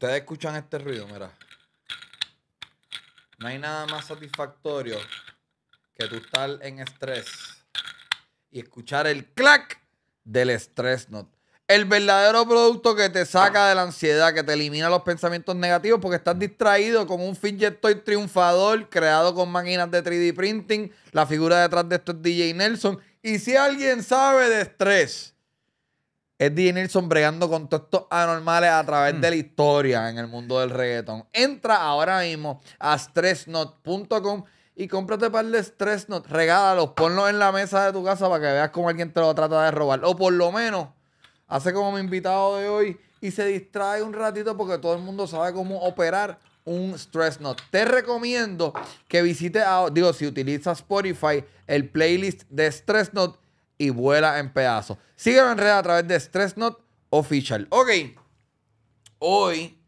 Ustedes escuchan este ruido, mira. No hay nada más satisfactorio que tú estar en estrés y escuchar el clac del estrés note. El verdadero producto que te saca de la ansiedad, que te elimina los pensamientos negativos porque estás distraído con un fidget triunfador creado con máquinas de 3D printing. La figura detrás de esto es DJ Nelson. Y si alguien sabe de estrés, es DJ bregando con todos estos anormales a través de la historia en el mundo del reggaetón. Entra ahora mismo a stressnot.com y cómprate un par de Stress Not. Regálalos, ponlos en la mesa de tu casa para que veas cómo alguien te lo trata de robar. O por lo menos, hace como mi invitado de hoy y se distrae un ratito porque todo el mundo sabe cómo operar un Stress Not. Te recomiendo que visites, digo, si utilizas Spotify, el playlist de Stress Not y vuela en pedazos. Sígueme en red a través de Stress Not Official. Ok, hoy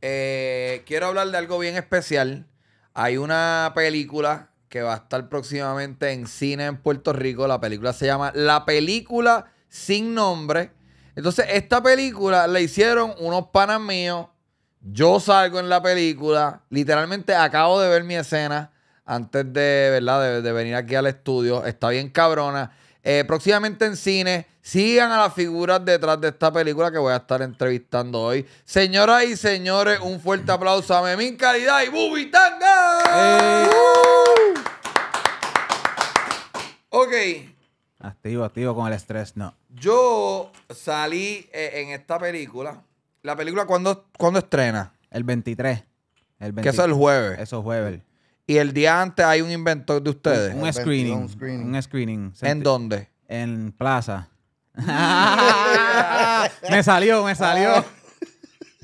eh, quiero hablar de algo bien especial. Hay una película que va a estar próximamente en cine en Puerto Rico. La película se llama La película sin nombre. Entonces, esta película la hicieron unos panas míos. Yo salgo en la película. Literalmente acabo de ver mi escena antes de, ¿verdad? de, de venir aquí al estudio. Está bien cabrona. Eh, próximamente en cine. Sigan a las figuras detrás de esta película que voy a estar entrevistando hoy. Señoras y señores, un fuerte aplauso a Memín Calidad y Bubitanga. Ok. Activo, activo con el estrés, no. Yo salí eh, en esta película. La película, ¿cuándo, ¿cuándo estrena? El 23. El Que eso es el jueves. Eso es jueves. Y el día antes hay un inventor de ustedes. Un screening. 22 screening. Un screening. ¿En dónde? En Plaza. me salió, me salió.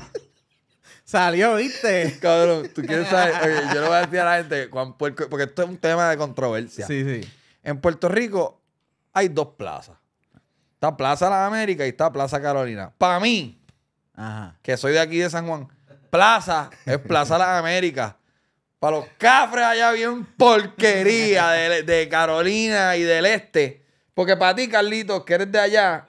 salió, ¿viste? Cabrón, tú quieres saber. Yo le voy a decir a la gente, porque esto es un tema de controversia. Sí, sí. En Puerto Rico hay dos plazas. Está Plaza Las Américas y está Plaza Carolina. Para mí, Ajá. que soy de aquí de San Juan, Plaza es Plaza Las Américas. Para los cafres allá bien porquería de, de Carolina y del este. Porque para ti, Carlitos, que eres de allá,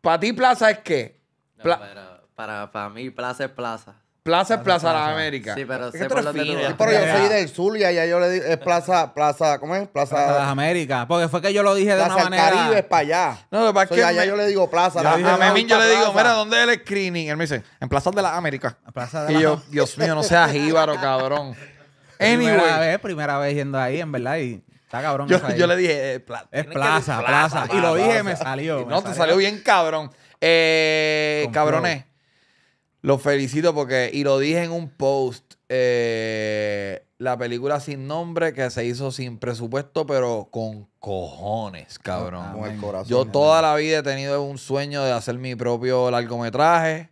para ti Plaza es qué? No, pero para, para mí, plaza es plaza. Plaza es Plaza Las Américas. Sí, pero Es que sé tú por eres dónde tú vas. Pero yo soy del sur y allá yo le digo, es plaza, plaza, ¿cómo es? Plaza, Plaza de las Américas. Porque fue que yo lo dije de plaza una del manera. Caribe es para allá. No, lo que pasa es Soy que allá me- yo le digo plaza. La- a Memín yo le digo, plaza. mira, ¿dónde es el screening? Él me dice, en Plaza de las Américas. Plaza de Y yo, Dios mío, no seas jíbaro, cabrón. Primera Anyway, vez, primera vez yendo ahí, en verdad. Y está cabrón. yo, yo le dije, eh, pla- Es plaza, decir plaza. Y lo dije, plaza. me salió. Y me No, te salió bien cabrón. Eh, cabrones, los felicito porque, y lo dije en un post, eh, la película sin nombre que se hizo sin presupuesto, pero con cojones, cabrón. Con el corazón. Yo toda la vida he tenido un sueño de hacer mi propio largometraje.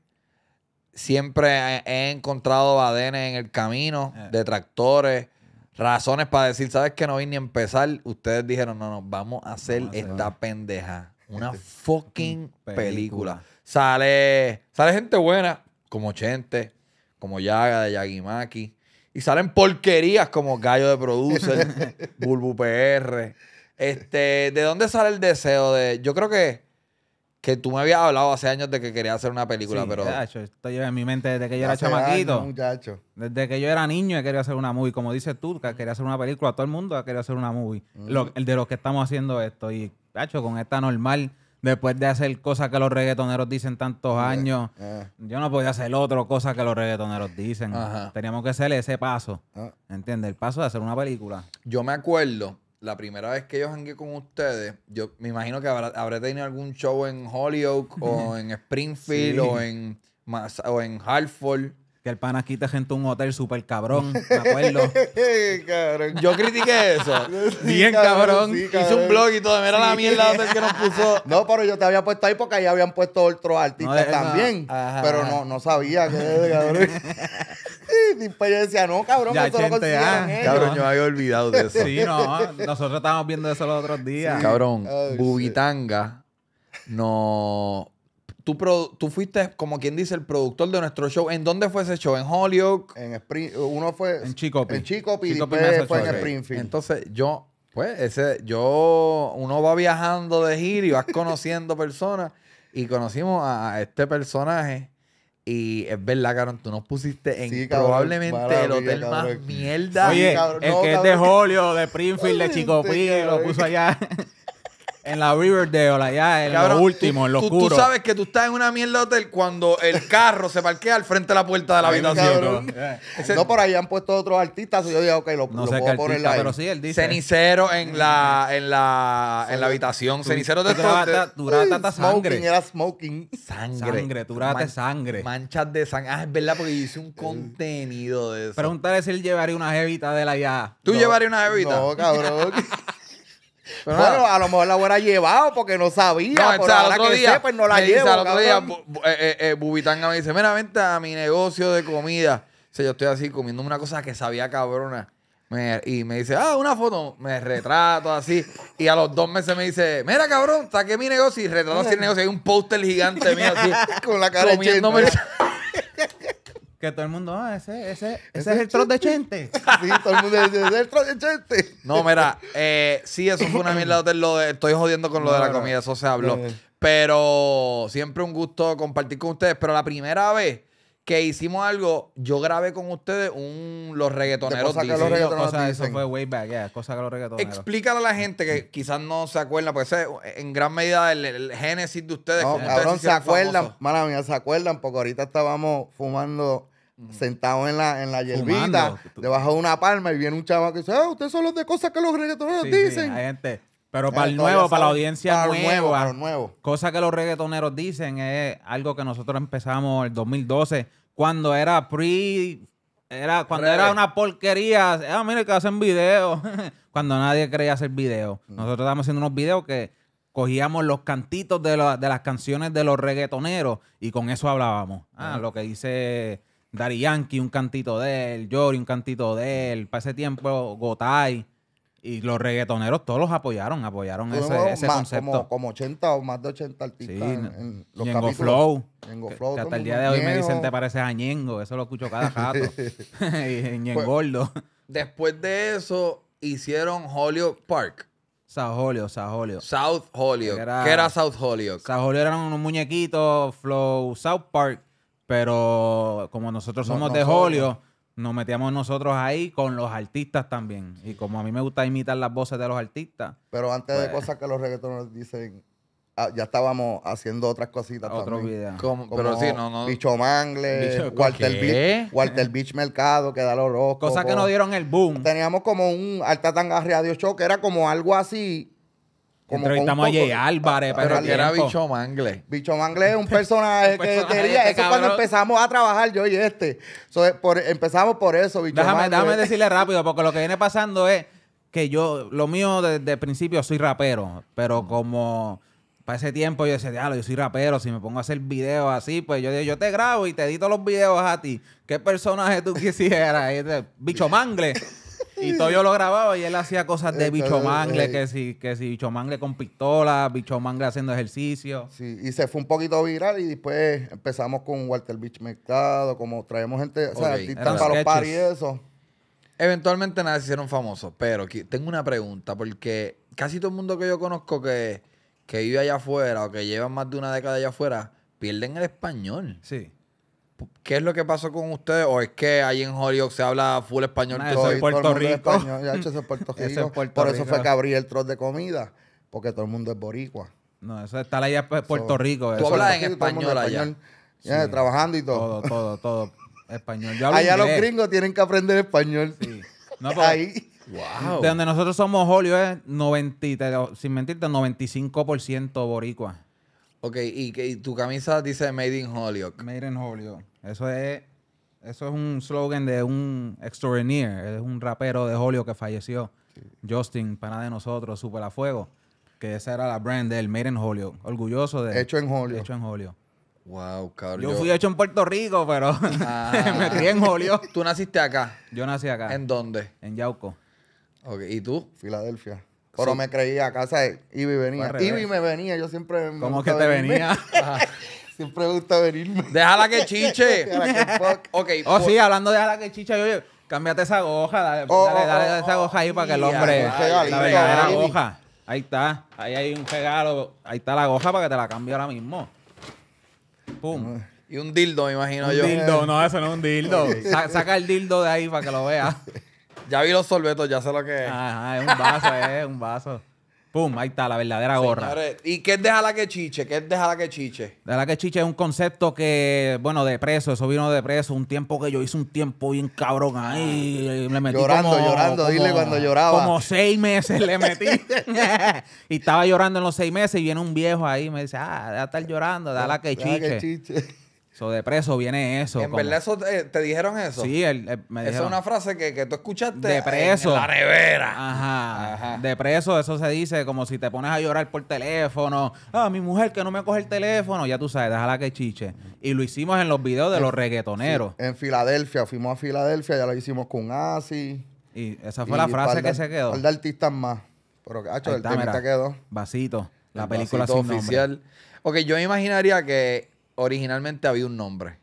Siempre he, encontrado badenes en el camino, Eh. detractores, razones para decir, ¿sabes que no voy ni a empezar? Ustedes dijeron, no, no, vamos a hacer Vamos a hacer esta pendeja. Una fucking película. película. Sale, sale gente buena, como Chente, como Yaga de Yagimaki. Y salen porquerías como Gallo de Producer, Bulbu PR. Este, ¿de dónde sale el deseo de.? Yo creo que, que tú me habías hablado hace años de que querías hacer una película, Sí, pero. de hecho, esto lleva en mi mente desde que yo era chamaquito. años, muchacho. Desde que yo era niño, he querido hacer una movie. Como dices tú, que quería hacer una película. Todo el mundo ha querido hacer una movie. Lo- el de los que estamos haciendo esto. Y, hecho, con esta normal, después de hacer cosas que los reggaetoneros dicen tantos años, Eh, yo no podía hacer otra cosa que los reggaetoneros dicen. Ajá. Teníamos que hacer ese paso. ah. ¿Entiendes? El paso de hacer una película. Yo me acuerdo, la primera vez que yo jangué con ustedes, yo me imagino que habrá, habré tenido algún show en Holyoke o en Springfield Sí. o en o en Hartford. Que el pana aquí te gente un hotel súper cabrón. Me acuerdo. cabrón. Yo critiqué eso. Bien cabrón. sí, Hice un blog y todo. Mira la Sí. mierda de hotel que nos puso. No, pero yo te había puesto ahí porque ahí habían puesto otros artistas No, de- no. también. Ajá. Pero no, no sabía que cabrón. Y después yo decía, no, cabrón, Ya, eso lo consiguieron ah. ellos. Cabrón, yo me había olvidado de eso. Sí, no. Nosotros estábamos viendo eso los otros días. Cabrón, shit. Bubitanga no. Tú, tú fuiste, como quien dice, el productor de nuestro show. ¿En dónde fue ese show? ¿En Holyoke? En Spring, uno fue En Chicopi. En Chicopi, Chicopi, fue en. Springfield. Entonces, yo, pues, ese, yo, uno va viajando de gira y vas conociendo personas. Y conocimos a, a este personaje Y es verdad, cabrón, tú nos pusiste en Sí, cabrón, probablemente el mía, hotel más mierda. Oye, cabrón, el no, que es de. Holio, de Springfield, de Chico P, lo puso allá en la Riverdale, allá en Cabrón, lo último, en lo tú, tú oscuro. sabes que tú estás en una mierda de hotel cuando el carro se parquea al frente de la puerta de la habitación. cabrón. Eh, Ese- No, por ahí han puesto otros artistas. y Yo dije, ok, lo, No lo sé qué puedo poner artista, pero sí, él dice. Cenicero en la, en la, en la habitación. Cenicero de tú estos- ta- tú grabas tanta Smoking, sangre. era smoking. Sangre. Sangre, tú grabaste Man- sangre. Manchas de sangre. Ah, es verdad, porque yo hice un contenido de eso. Pregúntale si él llevaría una jevita de él allá. ¿Tú No, llevarías una bebida? No, cabrón. Pero bueno, nada. a lo mejor la hubiera llevado porque no sabía. No, ahora otro que día, sé, pues no la me llevo, al otro día, eh, eh, eh, Bubitanga me dice, mira, vente a mi negocio de comida. O sea, yo estoy así comiendo una cosa que sabía cabrona. Me- y me dice, ah, una foto. Me retrato así. Y a los dos meses me dice, mira, cabrón, saqué mi negocio y retrato así el negocio. Hay un póster gigante mío así. Con la cara comiéndome. Que todo el mundo, ah, ese, ese, ese es el troll de Chente. Sí, todo el mundo dice, "Es el troll de Chente". No, mira, eh, sí, eso fue una mierda de. Lo de, estoy jodiendo con lo de la comida, eso se habló. No. Pero siempre un gusto compartir con ustedes. Pero la primera vez que hicimos algo, yo grabé con ustedes un Los Reggaetoneros cosas que dicen. los reggaetoneros Cosa, eso dicen. fue way back, yeah, cosa que los reggaetoneros. Explícale a la gente que quizás no se acuerda, porque ese es en gran medida el, el génesis de ustedes. No, ustedes cabrón, se acuerdan, mala mía, se acuerdan, porque ahorita estábamos fumando sentados en la, en la hierbita, debajo de una palma, y viene un chavo que dice, ah, ustedes son los de cosas que los reggaetoneros Sí, sí, dicen. hay gente. Pero Eh, para el nuevo, para la audiencia Para nueva, nuevos, para cosa que los reggaetoneros dicen es algo que nosotros empezamos en el 2012, cuando era pre, era cuando era una porquería. Ah, mire que hacen videos. cuando nadie quería hacer videos. Mm. Nosotros estábamos haciendo unos videos que cogíamos los cantitos de, la- de las canciones de los reggaetoneros y con eso hablábamos. Ah, lo que dice Daddy Yankee, un cantito de él, Jory, un cantito de él. Para ese tiempo, Gotay. Y los reggaetoneros todos los apoyaron, apoyaron ese, ese más- concepto. Como, como 80 o más de 80 Sí, artistas en, en los Ñengo. Flow. Ñengo Flow, que hasta el día de hoy me dicen te pareces a Ñengo, eso lo escucho cada rato. y Ñengo Pues- Gordo. Después de eso, hicieron Holyoke Park. Sajolio, Sajolio. South Holyoke. Que era- ¿Qué era South Holyoke? Sajolio eran unos muñequitos, Flow South Park, pero como nosotros No- somos de nosotros. Nos metíamos nosotros ahí con los artistas también. Y como a mí me gusta imitar las voces de los artistas, Pero antes de Pues- cosas que los reggaetoneros dicen, ah, ya estábamos haciendo otras cositas otro también. video. Como- Como pero sí, no, no. Bicho Mangle, Bicho- Walter. Beach, Walter Beach Mercado, que da los rojos. Cosas que nos dieron el boom. Teníamos como un Alta Tanga Radio Show, que era como algo así. Como Entrevistamos a Jay Álvarez, pero que era bicho mangle. Bicho Mangle es un personaje Un que quería. este Eso es cuando empezamos a trabajar yo y este. So, por- empezamos por eso, Bicho Déjame, Mangle. déjame decirle rápido, porque lo que viene pasando es que yo, lo mío desde el principio soy rapero, pero como para ese tiempo yo decía, diablo, yo soy rapero, si me pongo a hacer videos así, pues yo digo, yo te grabo y te edito los videos a ti. ¿Qué personaje tú quisieras? Este, Bicho Mangle. Y todo yo lo grababa y él hacía cosas de Bicho Mangle, que si, que si Bicho Mangle con pistola, Bicho Mangle haciendo ejercicio. Sí, y se fue un poquito viral y después empezamos con Walter Beach Mercado, como traemos gente, o sea, Ok, artistas eran para los paris y eso. Eventualmente nada, se hicieron famosos. Pero tengo una pregunta, porque casi todo el mundo que yo conozco que, que vive allá afuera o que lleva más de una década allá afuera, pierden el español. Sí. ¿Qué es lo que pasó con ustedes? ¿O es que ahí en Holyoke se habla full español? Todo? eso es Puerto todo el Rico. español, ya, hecho, eso es Puerto Eso es Rico. Puerto Por eso fue que abrí el troz de comida, porque todo el mundo es boricua. No, eso está allá en Puerto So, Rico. Tú eso hablas es- en español es allá. Ya, Sí. Trabajando y todo. todo, todo, todo español. Yo hablo Allá los gringos tienen que aprender español. Sí. No, pero Ahí. Wow. De donde nosotros somos Holio es 90, y te- sin mentirte, 95% boricua. Ok, y, que- y tu camisa dice Made in Holyoke. Made in Holio. Eso es, eso es un slogan de un extraordinaire. Es un rapero de Holio que falleció. Justin, pana de nosotros, Super a Fuego. Que esa era la brand del Made in Holio. Orgulloso de... Hecho en Holyoke. Hecho en Holio. Wow, cabrón. Yo fui hecho en Puerto Rico, pero Ah. me crié en Holio. Tú naciste acá. Yo nací acá, ¿En en, dónde? Yauco. Ok, ¿y tú? Filadelfia. Pero Sí. me creía a casa de Ivy venía. Ivy me venía, yo siempre. me ¿Cómo que te venirme. venía? siempre me gusta venirme. Déjala que chiche. Ahora que fuck. ok. Oh, por- sí, hablando de la que chicha, yo, cámbiate esa goja, dale, Oh, dale, oh, dale oh, esa oh, goja ahí para que el ya, hombre, un la verdadera goja. Ahí está, ahí hay un regalo, ahí está la goja para que te la cambie ahora mismo. Pum. Y un dildo, me imagino Un yo. dildo, no, eso no es un dildo. Sa- saca el dildo de ahí para que lo veas. Ya vi los sorbetos, ya sé lo que es. Ajá, es un vaso, es un vaso. Pum, ahí está la verdadera gorra. Señores, ¿Y qué es déjala que chiche? ¿Qué es déjala que chiche? Verdad que chiche es un concepto que, bueno, de preso, eso vino de preso. Un tiempo que yo hice un tiempo bien cabrón ahí. Le metí Llorando, como- llorando, dile cuando lloraba. Como seis meses le metí. y estaba llorando en los seis meses y viene un viejo ahí y me dice, ah, deja de estar llorando, que Deja que chiche. Eso de preso viene eso. ¿En como- verdad eso te, te dijeron eso? Sí, él me Esa dijeron. es una frase que, que tú escuchaste De preso. en la nevera. Ajá. Ajá. De preso, eso se dice como si te pones a llorar por teléfono. Ah, mi mujer que no me coge el teléfono. Ya tú sabes, déjala que chiche. Y lo hicimos en los videos de los reggaetoneros. En Filadelfia, fuimos a Filadelfia, ya lo hicimos con Asi. Y esa fue la frase que se quedó. Un par de artistas más. Pero, hacho, Ahí el temita quedó. Vasito. La El película sin oficial. Ok, yo me imaginaría que originalmente había un nombre.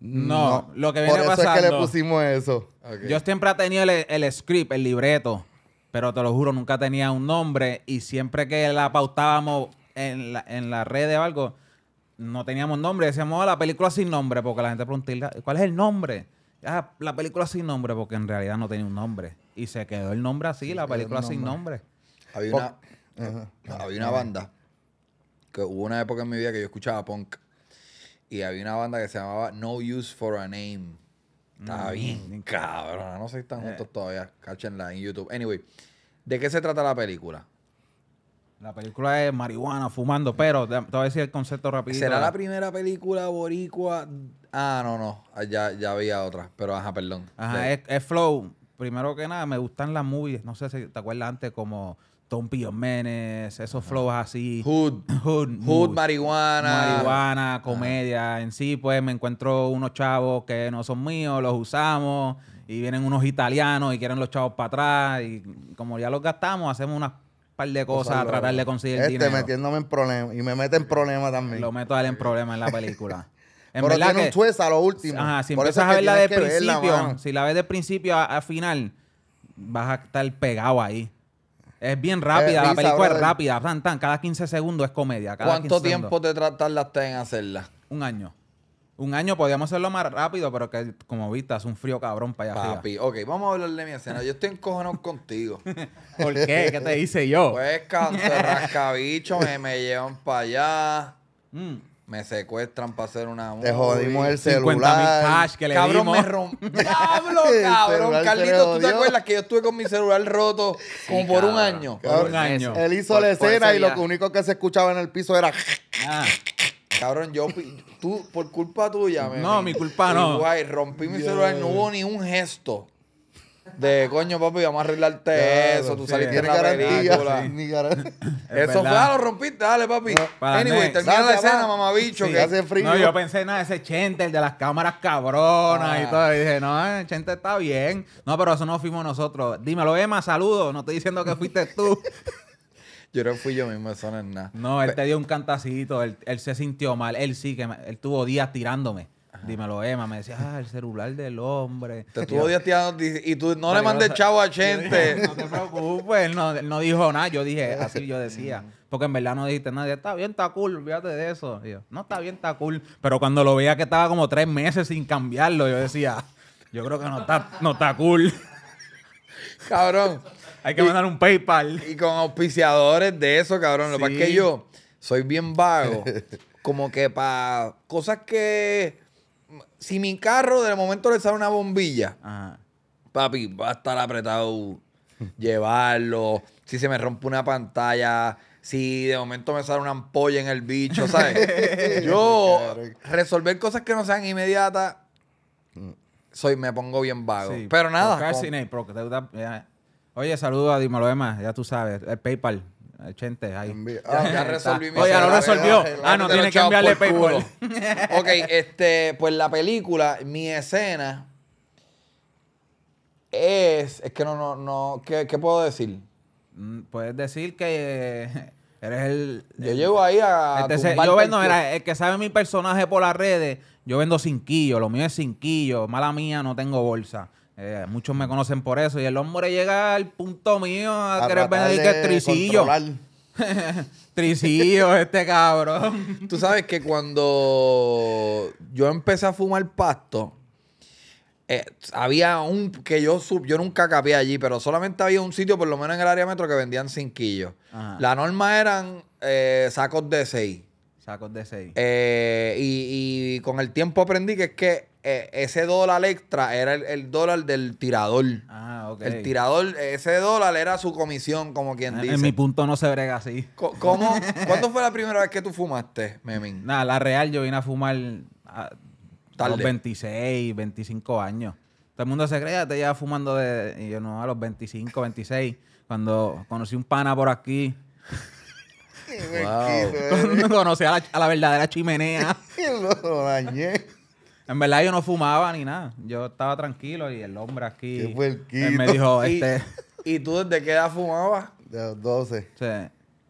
No, lo que Por viene eso es que le pusimos eso. Yo siempre he tenido el, el script, el libreto, pero te lo juro, nunca tenía un nombre y siempre que la pautábamos en la, en la red o algo, no teníamos nombre. Decíamos, "Ah, la película sin nombre, porque la gente pregunta, ¿cuál es el nombre? Ah, la película sin nombre, porque en realidad no tenía un nombre. Y se quedó el nombre así, la película el sin nombre. Había una, había una banda que hubo una época en mi vida que yo escuchaba punk y había una banda que se llamaba No Use for a Name. Estaba bien cabrón. No sé si están juntos todavía. Cáchenla en YouTube. Anyway, ¿de qué se trata la película? La película es marihuana, fumando, pero te, te voy a decir el concepto rapidito. ¿Será la primera película boricua? Ah, no, no. Ya, ya había otra. Pero ajá, perdón. Ajá, es, es flow. Primero que nada, me gustan las movies. No sé si te acuerdas antes como Tom Pio Menes, esos flows así. Hood. Hood, Hood, marihuana. marihuana, comedia. En sí, pues me encuentro unos chavos que no son míos, los usamos. Y vienen unos italianos y quieren los chavos para atrás. Y como ya los gastamos, hacemos unas par de cosas a tratar de conseguir Este dinero. metiéndome en problemas. Y me mete en problemas también. Lo meto a él en problemas en la película. En Pero tiene que- un twist a lo último. Ajá, si Por eso empiezas es a verla de verla, principio, si la ves de principio a, a final, vas a estar pegado ahí. Es bien rápida, Es la película es rápida, tan, tan, cada 15 segundos es comedia. Cada ¿Cuánto 15 tiempo te tra- tardaste en hacerla? Un año. Un año podíamos hacerlo más rápido, pero que como viste, hace un frío cabrón para allá arriba. Papi, ok, vamos a hablar de mi escena. Yo estoy encojonado contigo. ¿Por qué? ¿Qué te hice yo? Pues canto rascabicho, me, me llevan para allá, Mm. Me secuestran para hacer una Te jodimos el 50 mil celular. cash que le Cabrón, dimos. me rompió. ¡Diablo, El cabrón! celular se ¿tú te jodió. acuerdas que yo estuve con mi celular roto como por un cabrón. año? Por un año. Él hizo Por- la por escena ese y lo día. que único que se escuchaba en el piso era. Ah, Cabrón, yo, pi- tú, por culpa tuya, me- No, mi culpa no. Guay, rompí mi celular, no hubo ni un gesto de coño, papi, vamos a arreglarte Claro, eso, tú sí. saliste en la garantía. película. Ni garantía. Es Eso fue, ah, lo rompiste, dale, papi. Para anyway, termina la escena, mamabicho. Sí, que hace frío. No, yo pensé nada, ese Chente, el de las cámaras cabronas Ah. y todo. Y dije, no, el Chente está bien. No, pero eso no fuimos nosotros. Dímelo, Emma, saludo. No estoy diciendo que fuiste tú. Yo no fui yo mismo, eso no es nada. No, él te dio un cantacito. Él, él se sintió mal. Él sí, que me- él tuvo días tirándome. Dímelo, Emma. Me decía, ah, el celular del hombre. Te estuvo tirando y tú no le mandes chavo a dije, Chente. No te preocupes, él no, no dijo nada. Yo dije, así yo decía. Porque en verdad no dijiste nada. Está bien, está cool, olvídate de eso. Yo, no, está bien, está cool. Pero cuando lo veía que estaba como tres meses sin cambiarlo, yo decía, yo creo que no está, no está cool. Cabrón. Hay que mandar un PayPal. Y con auspiciadores de eso, cabrón. Lo que pasa es que yo soy bien vago. Como que para cosas que. Si mi carro de momento le sale una bombilla, Ajá. papi, va a estar apretado llevarlo. Si se me rompe una pantalla. Si de momento me sale una ampolla en el bicho, ¿sabes? yo, resolver cosas que no sean inmediatas, soy, me pongo bien vago. Sí, Pero nada. ya. Oye, saludos a Dímelo Emma, ya tú sabes, el PayPal, Chente, ahí. Ya, ya resolví mi Oye, no celular. resolvió. Ah, no, tiene que enviarle PayPal. ok, este, pues la película, mi escena es, es que no, no, no, ¿qué, qué puedo decir? Mm, Puedes decir que eh, eres el... Yo llego ahí a Este yo vendo, mira, el que sabe mi personaje por las redes, yo vendo cinquillo, lo mío es cinquillo, mala mía, no tengo bolsa. Eh, muchos me conocen por eso y el hombre llega al punto mío a, a querer de que tricillo. Tricillo, este cabrón. Tú sabes que cuando yo empecé a fumar pasto, eh, había un que yo sub, yo nunca capé allí, pero solamente había un sitio, por lo menos en el área metro, que vendían cinquillos. Ajá. La norma eran eh, sacos de seis. Sacos de seis. Eh, y, y con el tiempo aprendí que es que eh, ese dólar extra era el, el dólar del tirador. ah, ok. El tirador, ese dólar era su comisión, como quien En- dice. En mi punto no se brega así. ¿Cómo, ¿Cuándo fue la primera vez que tú fumaste, Memín? Nada, la real yo vine a fumar a, a Tarde. los 26, 25 años. Todo el mundo se cree, te lleva fumando de... Y yo no, a los 25, 26. Cuando conocí un pana por aquí, Wow. conocí a la, a la verdadera chimenea. Lo dañé. En verdad yo no fumaba ni nada. Yo estaba tranquilo y el hombre aquí Qué puerquito. él me dijo, Y- este... ¿Y tú desde qué edad fumabas? De los 12. sí.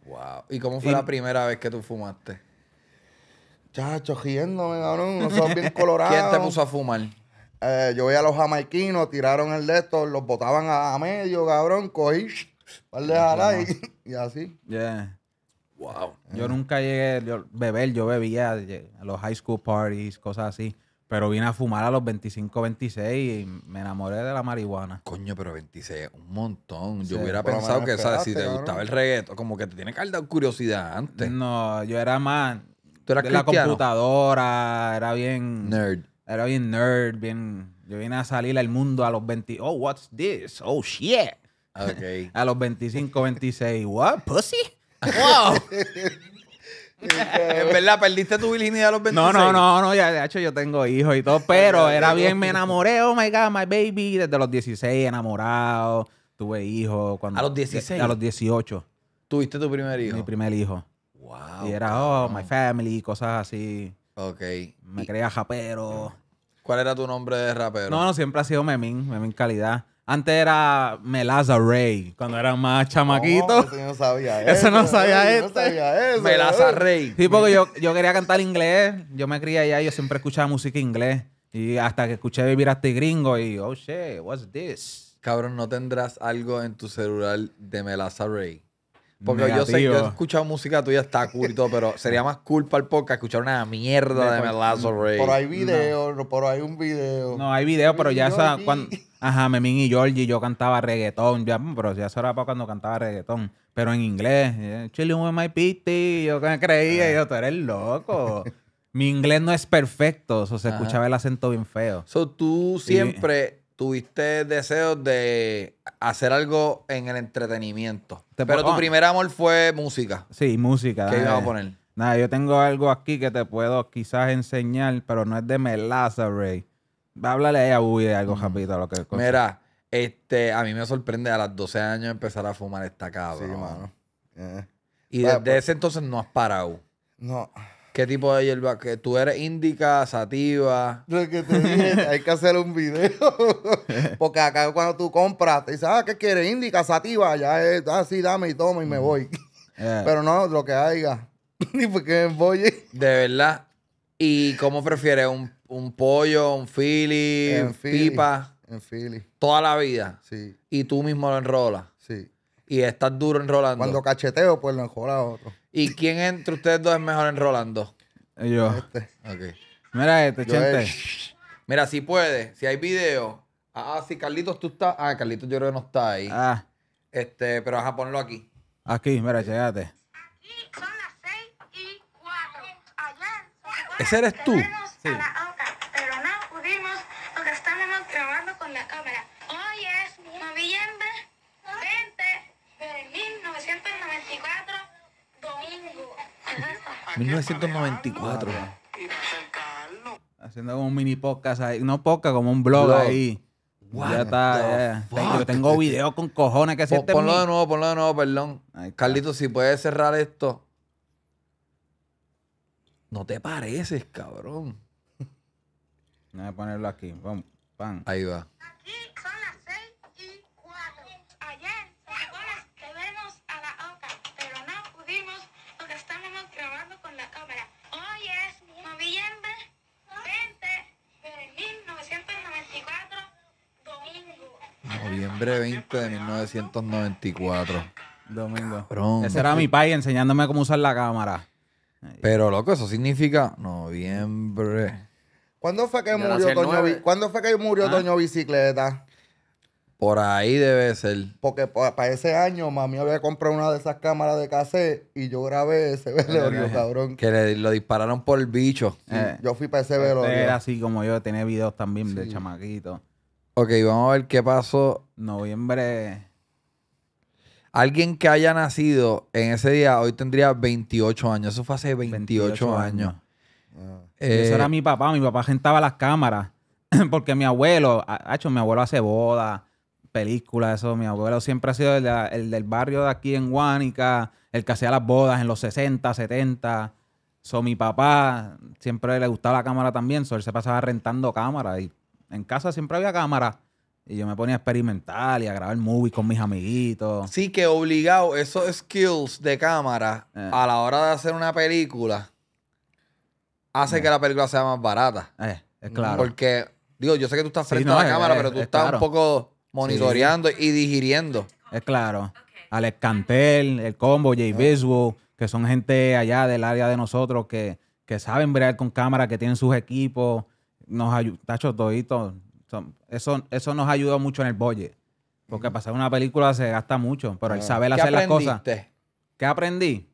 Wow. ¿Y cómo fue Y- la primera vez que tú fumaste? Chacho, riéndome, cabrón. Nosotros bien colorados. ¿Quién te puso a fumar? Eh, yo veía a los jamaiquinos, tiraron el de estos, los botaban a, a medio, cabrón. Cogí, par de y, y así. Yeah. Wow. Yo nunca llegué a beber, yo bebía a los high school parties, cosas así. Pero vine a fumar a los 25, 26 y me enamoré de la marihuana. Coño, pero 26, un montón. Yo Sí, hubiera pensado que, ¿sabes? Si te cabrón. gustaba el reggaetón, como que te tiene que haber dado curiosidad antes. No, yo era más ¿Tú eras de la computadora, era bien Nerd. era bien nerd, bien yo vine a salir al mundo a los 20, oh, what's this? Oh, shit. Ok. A los 25, 26, what, pussy? Wow. en verdad, perdiste tu virginidad a los 26. No, no, no, no, ya de hecho yo tengo hijos y todo, pero era bien, me enamoré, oh my God, my baby, desde los 16 enamorado, tuve hijos. Cuando, ¿A los 16? A los 18, ¿Tuviste tu primer hijo? mi primer hijo. Wow. y era, oh, my family, cosas así, Ok. me ¿Y creía japero. ¿Cuál era tu nombre de rapero? No, no, siempre ha sido Memín, Memín calidad. Antes era Melaza Ray, cuando era más chamaquito. No, eso yo no sabía eso. Eso no sabía No este. sabía eso. Melaza eh. Rey. Sí, porque yo, yo quería cantar inglés. Yo me crié allá, yo siempre escuchaba música inglés. Y hasta que escuché Vivir hasta gringo y, oh shit, what's this? Cabrón, ¿no tendrás algo en tu celular de Melaza Ray? Porque yo sé, yo he escuchado música tuya, está cool y todo, pero sería más cool para el podcast escuchar una mierda de Melaza Ray. Por ahí video, no. por ahí un video. No, hay video, pero ya esa, cuando, ajá, Memín y Georgie, yo cantaba reggaetón, ya, mm, pero ya eso era para cuando cantaba reggaetón, pero en inglés, yeah, chilling with my pity, yo que me creía, y yo, tú eres loco. Mi inglés no es perfecto, o sea, se Ajá. escuchaba el acento bien feo. So, tú siempre tuviste deseos de hacer algo en el entretenimiento. Te pero tu ah. primer amor fue música. Sí, música. ¿Qué íbamos a poner? Nada, yo tengo algo aquí que te puedo quizás enseñar, pero no es de Melaza Ray. Háblale ahí a Uy de algo rapidito, lo que Mira, este, a mí me sorprende a los 12 años empezar a fumar esta Sí, cabrón. mano. Eh. Y Vaya, desde pues. ese entonces no has parado. No. ¿Qué tipo de hierba? Que tú eres índica, sativa. Lo que te dije, hay que hacer un video. Porque acá cuando tú compras, te dices, ah, ¿qué quieres? Indica, sativa, ya es así, dame y toma y me voy. Yeah. Pero no, lo que haya. Ni porque me voy. De verdad. ¿Y cómo prefieres? ¿Un, un pollo, un philly, En Philly. pipa? En Philly, Toda la vida. sí, Y tú mismo lo enrolas. Y estás duro enrolando. Cuando cacheteo, pues lo enjola a otro. ¿Y quién entre ustedes dos es mejor enrolando? Y yo, Este. Ok. mira este, chente. es- Mira, si puede, si hay video. Ah, ah, si Carlitos tú estás. Ah, Carlitos yo creo que no está ahí. Ah, Este, pero vas a ponerlo aquí. aquí, mira, chégate. Son las 6 y 4. Ayer se supone ¿Ese eres tú? Sí. a la OCA, pero no pudimos porque estábamos grabando con la cámara. Hoy es noviembre 20 de 1994, domingo. ¿Qué es esto? 1994. Haciendo como un mini podcast ahí. No podcast, como un blog, Blog. ahí. What ya está, fuck? Yo tengo video con cojones que Pon- este es ponlo mi- de nuevo, ponlo de nuevo, perdón. Carlitos, si puedes cerrar esto. No te pareces, cabrón. Voy a ponerlo aquí. Vamos, pan. Ahí va. Aquí son las 6 y 4. Ayer se supone que vernos a la OCA, pero no pudimos porque estábamos grabando con la cámara. Hoy es noviembre 20 de 1994, domingo. Noviembre 20 de 1994. Domingo. Cabrón. Ese era mi pai enseñándome cómo usar la cámara. Pero, loco, eso significa noviembre. ¿Cuándo fue que murió Toño, nueve. Bi- ¿cuándo fue que murió Ah. Toño Bicicleta? Por ahí debe ser. Porque para ese año mami había comprado una de esas cámaras de cassette y yo grabé ese velorio, cabrón. Que le, lo dispararon por el bicho. Eh, Yo fui para ese velorio. Era así como yo, tenía videos también de chamaquito. Ok, vamos a ver qué pasó. Noviembre. Alguien que haya nacido en ese día hoy tendría 28 años. Eso fue hace 28, años. Ah. Eso Eh, era mi papá. Mi papá gentaba las cámaras. Porque mi abuelo, ha hecho, mi abuelo hace bodas, películas, eso. Mi abuelo siempre ha sido el, de- el del barrio de aquí en Guánica, el que hacía las bodas en los 60, 70. So, mi papá siempre le gustaba la cámara también. So, él se pasaba rentando cámaras. Y en casa siempre había cámara. Y yo me ponía a experimentar y a grabar movies con mis amiguitos. Sí, que obligado esos skills de cámara Eh. a la hora de hacer una película hace que la película sea más barata. Eh, es claro. Porque, digo, yo sé que tú estás Sí, frente no, a la es- cámara, es- pero tú es estás claro. un poco monitoreando y digiriendo. Es claro. Alex Cantel, el combo, Jay Biswell, que son gente allá del área de nosotros que, que saben bregar con cámara, que tienen sus equipos. Nos ayuda, tacho, todito. Eso, eso nos ayudó mucho en el budget. Porque hacer una película se gasta mucho, pero el saber ¿Qué hacer las cosas. ¿Qué aprendí?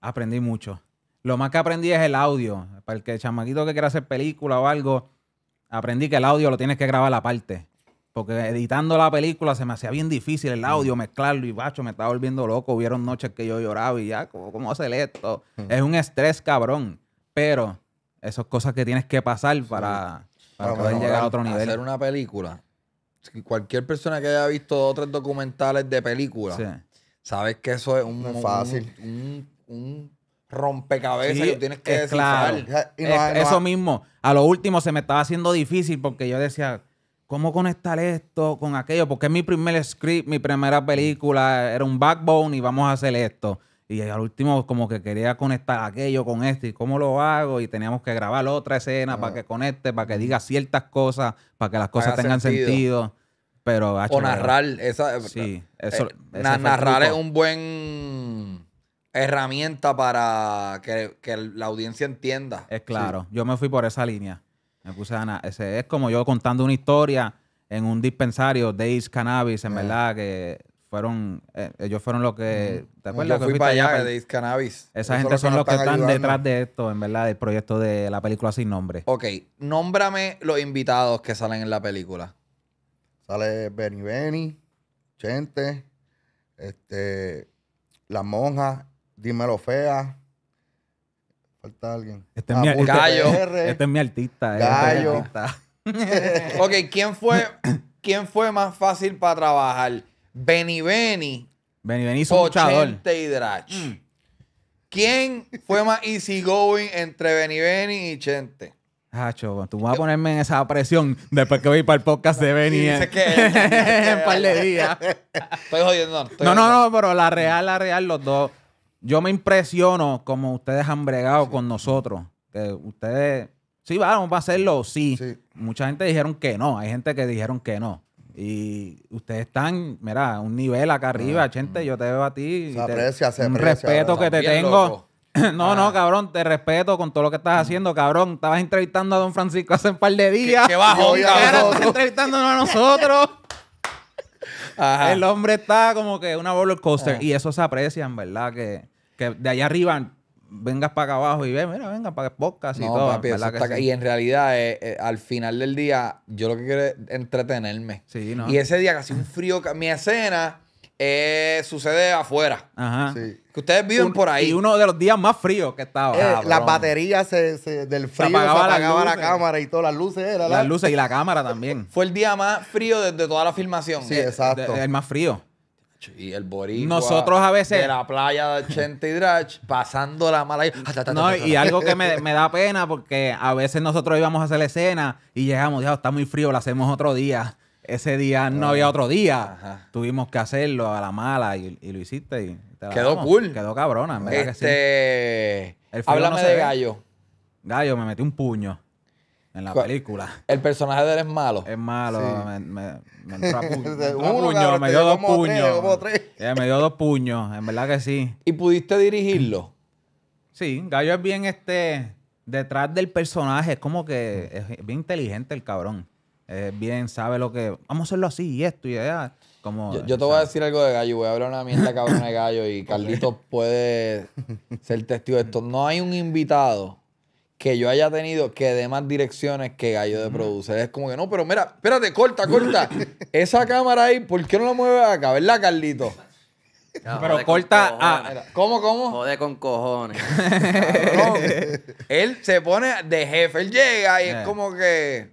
Aprendí mucho. Lo más que aprendí es el audio. Para el que el chamaquito que quiera hacer película o algo, aprendí que el audio lo tienes que grabar aparte. Porque editando la película se me hacía bien difícil el audio, mezclarlo y bacho, me estaba volviendo loco. Hubieron noches que yo lloraba y ya, ¿cómo, cómo hacer esto? Es un estrés cabrón. Pero esas cosas que tienes que pasar para, para poder llegar a otro nivel. Hacer una película. Cualquier persona que haya visto otros documentales de películas, Sí. sabes que eso es un, fácil. un, un- un rompecabezas Sí, que tienes que es claro. Y no Es- hay- no eso mismo. A lo último se me estaba haciendo difícil porque yo decía, ¿cómo conectar esto con aquello? Porque es mi primer script, mi primera película, era un backbone y vamos a hacer esto. Y al último como que quería conectar aquello con esto y cómo lo hago y teníamos que grabar otra escena para que conecte, para que diga ciertas cosas, para que las cosas Haga tengan sentido. sentido. Pero, O narrar. Esa, Sí, eso- eh, na- fue el narrar es un buen herramienta para que, que la audiencia entienda. Es claro, yo me fui por esa línea. Me puse a ese Es como yo contando una historia en un dispensario, Days Cannabis, en verdad, que fueron, eh, ellos fueron los que, ¿te acuerdas? Yo que fui para allá, de Cannabis. Esa gente son los son que los que nos están ayudando. detrás de esto, en verdad, del proyecto de la película sin nombre. Ok, nómbrame los invitados que salen en la película. Sale Benny Benny, Chente, este, La Monja, Dímelo Fea. Falta alguien. Este es mi- Apunte Gallo. PR. Este es mi artista. este es mi Gallo. artista. Ok, ¿quién fue, ¿quién fue más fácil para trabajar? Benny Benny Benny Benny hizo luchador. Chente y Drach. ¿Quién fue más easygoing entre Benny Benny y Chente? Hacho, tú vas a ponerme en esa presión después que voy para el podcast de Benny en, sé que- en un par de días. Estoy jodiendo. estoy No, no, no, pero la real, la real, los dos. Yo me impresiono como ustedes han bregado con nosotros. Que ustedes, sí, vamos a hacerlo, sí. Sí. Mucha gente dijeron que no, hay gente que dijeron que no. Y ustedes están, mira, un nivel acá arriba, Chente, yo te veo a ti. Se te- aprecia, se Un aprecia, respeto que te tengo. loco. no, no, cabrón, te respeto con todo lo que estás haciendo, cabrón. Estabas entrevistando a Don Francisco hace un par de días. qué a cabrón. Ahora estás entrevistándonos a nosotros. Ajá. El hombre está como que una roller coaster. Y eso se aprecia, en verdad. Que, que de allá arriba vengas para acá abajo y ve, mira, venga para el podcast y No, todo. papi, eso ¿verdad que está ca- sí? Y en realidad, eh, eh, al final del día, yo lo que quiero es entretenerme. Sí, ¿no? Y ese día casi un frío. Mi escena eh, sucede afuera. Ajá. Sí. Que ustedes viven Un- por ahí. Y uno de los días más fríos que estaba. Las baterías se, se- del frío se apagaba la cámara y todas las luces era Las luces y la cámara también. Fue el día más frío desde toda la filmación. Sí, exacto. De- el más frío. Y el boricua Nosotros a veces- De la playa de Chente y Drach, pasando la mala... No, y algo que me, me da pena porque a veces nosotros íbamos a hacer la escena y llegamos, ya está muy frío, lo hacemos otro día. Ese día no había otro día. Ajá. Tuvimos que hacerlo a la mala y, y lo hiciste. Y te la Quedó damos. cool. Quedó cabrona, en verdad que sí. Este... El Háblame no de ve. gallo. Gallo, me metí un puño. En la película. El personaje de él es malo. Es malo, Sí. me, me, me entró a, pu- me entró a Uno, puño, cabrón, me dio dos como tres, puños. como tres. Eh, me dio dos puños, en verdad que sí. ¿Y pudiste dirigirlo? Sí, Gallo es bien este detrás del personaje, es como que es bien inteligente el cabrón. Es bien, sabe lo que vamos a hacerlo así y esto y allá. Como, Yo, yo te voy a decir algo de gallo. Voy a hablar una mierda cabrón de gallo y Carlitos puede ser testigo de esto. No hay un invitado que yo haya tenido que dé más direcciones que gallo de producer. Es como que no, pero mira, espérate, corta, corta. Esa cámara ahí, ¿por qué no la mueves acá? ¿Verdad, Carlitos? Ya, Pero corta a- cojones. ¿Cómo, cómo? Jode con cojones. Cabrón. él se pone de jefe. Él llega y es Eh. como que.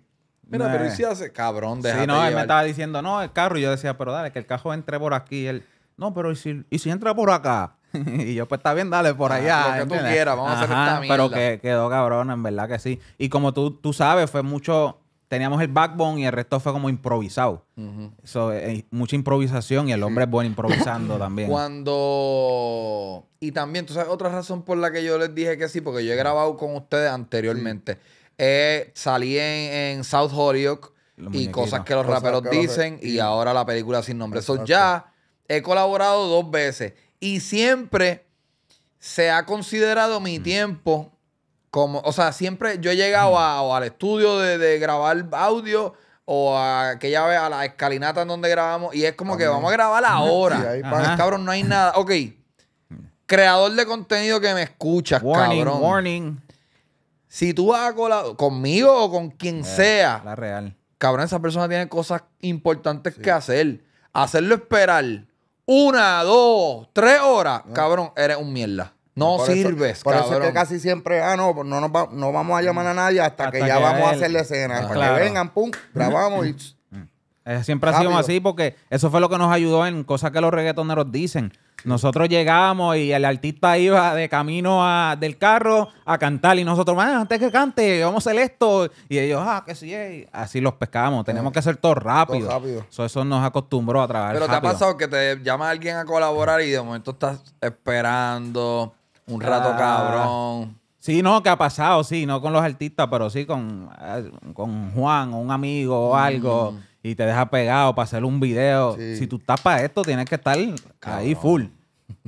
Mira, Eh. pero ¿y si hace? Cabrón, déjate Sí, no, él me estaba diciendo, no, el carro. Y yo decía, pero dale, que el carro entre por aquí. Y él, no, pero ¿y si, y si entra por acá? y yo, pues está bien, dale por Ah, allá. lo que tú quieras, vamos a hacer esta Pero que quedó cabrón, en verdad que sí. Y como tú, tú sabes, fue mucho. Teníamos el backbone y el resto fue como improvisado. Ujú. So, eh, mucha improvisación y el hombre es bueno improvisando también. Cuando. Y también, tú sabes, otra razón por la que yo les dije que sí, porque yo he grabado con ustedes anteriormente. Eh, salí en, en South Holyoke y cosas que los Cosas raperos que los- dicen y y- ahora la película sin nombre. So, Exacto. ya he colaborado dos veces y siempre se ha considerado Mm. mi tiempo como, o sea, siempre yo he llegado Mm. a- o al estudio de, de grabar audio o a aquella vez a la escalinata en donde grabamos y es como que También. vamos a grabar ahora. Sí, Cabrón, no hay nada. Ok. Creador de contenido que me escuchas, warning, cabrón. warning. Si tú vas a colaborar conmigo o con quien sea, Eh, La real. cabrón, esa persona tiene cosas importantes que hacer. Hacerlo esperar una, dos, tres horas, cabrón, eres un mierda. No Por eso- sirves, Por cabrón. eso es que casi siempre, ah, no, no, nos va- no vamos a llamar a nadie hasta, Hasta que ya que vamos a hacer la escena. Ah, para claro. que vengan, pum, grabamos y... Eh, siempre ha sido así porque eso fue lo que nos ayudó en cosas que los reggaetoneros dicen. Nosotros llegamos y el artista iba de camino a- del carro a cantar y nosotros, "Ah, antes que cante, vamos a hacer esto. Y ellos, ah, que sí, eh". así los pescamos. Tenemos que hacer todo rápido. Todo rápido. So, eso nos acostumbró a trabajar Pero te ha pasado que te llama alguien a colaborar y de momento estás esperando un rato, Ah. cabrón. Sí, no, que ha pasado, sí, no con los artistas, pero sí con, eh, con Juan o un amigo o algo y te deja pegado para hacer un video. Sí. Si tú estás para esto, tienes que estar ahí full.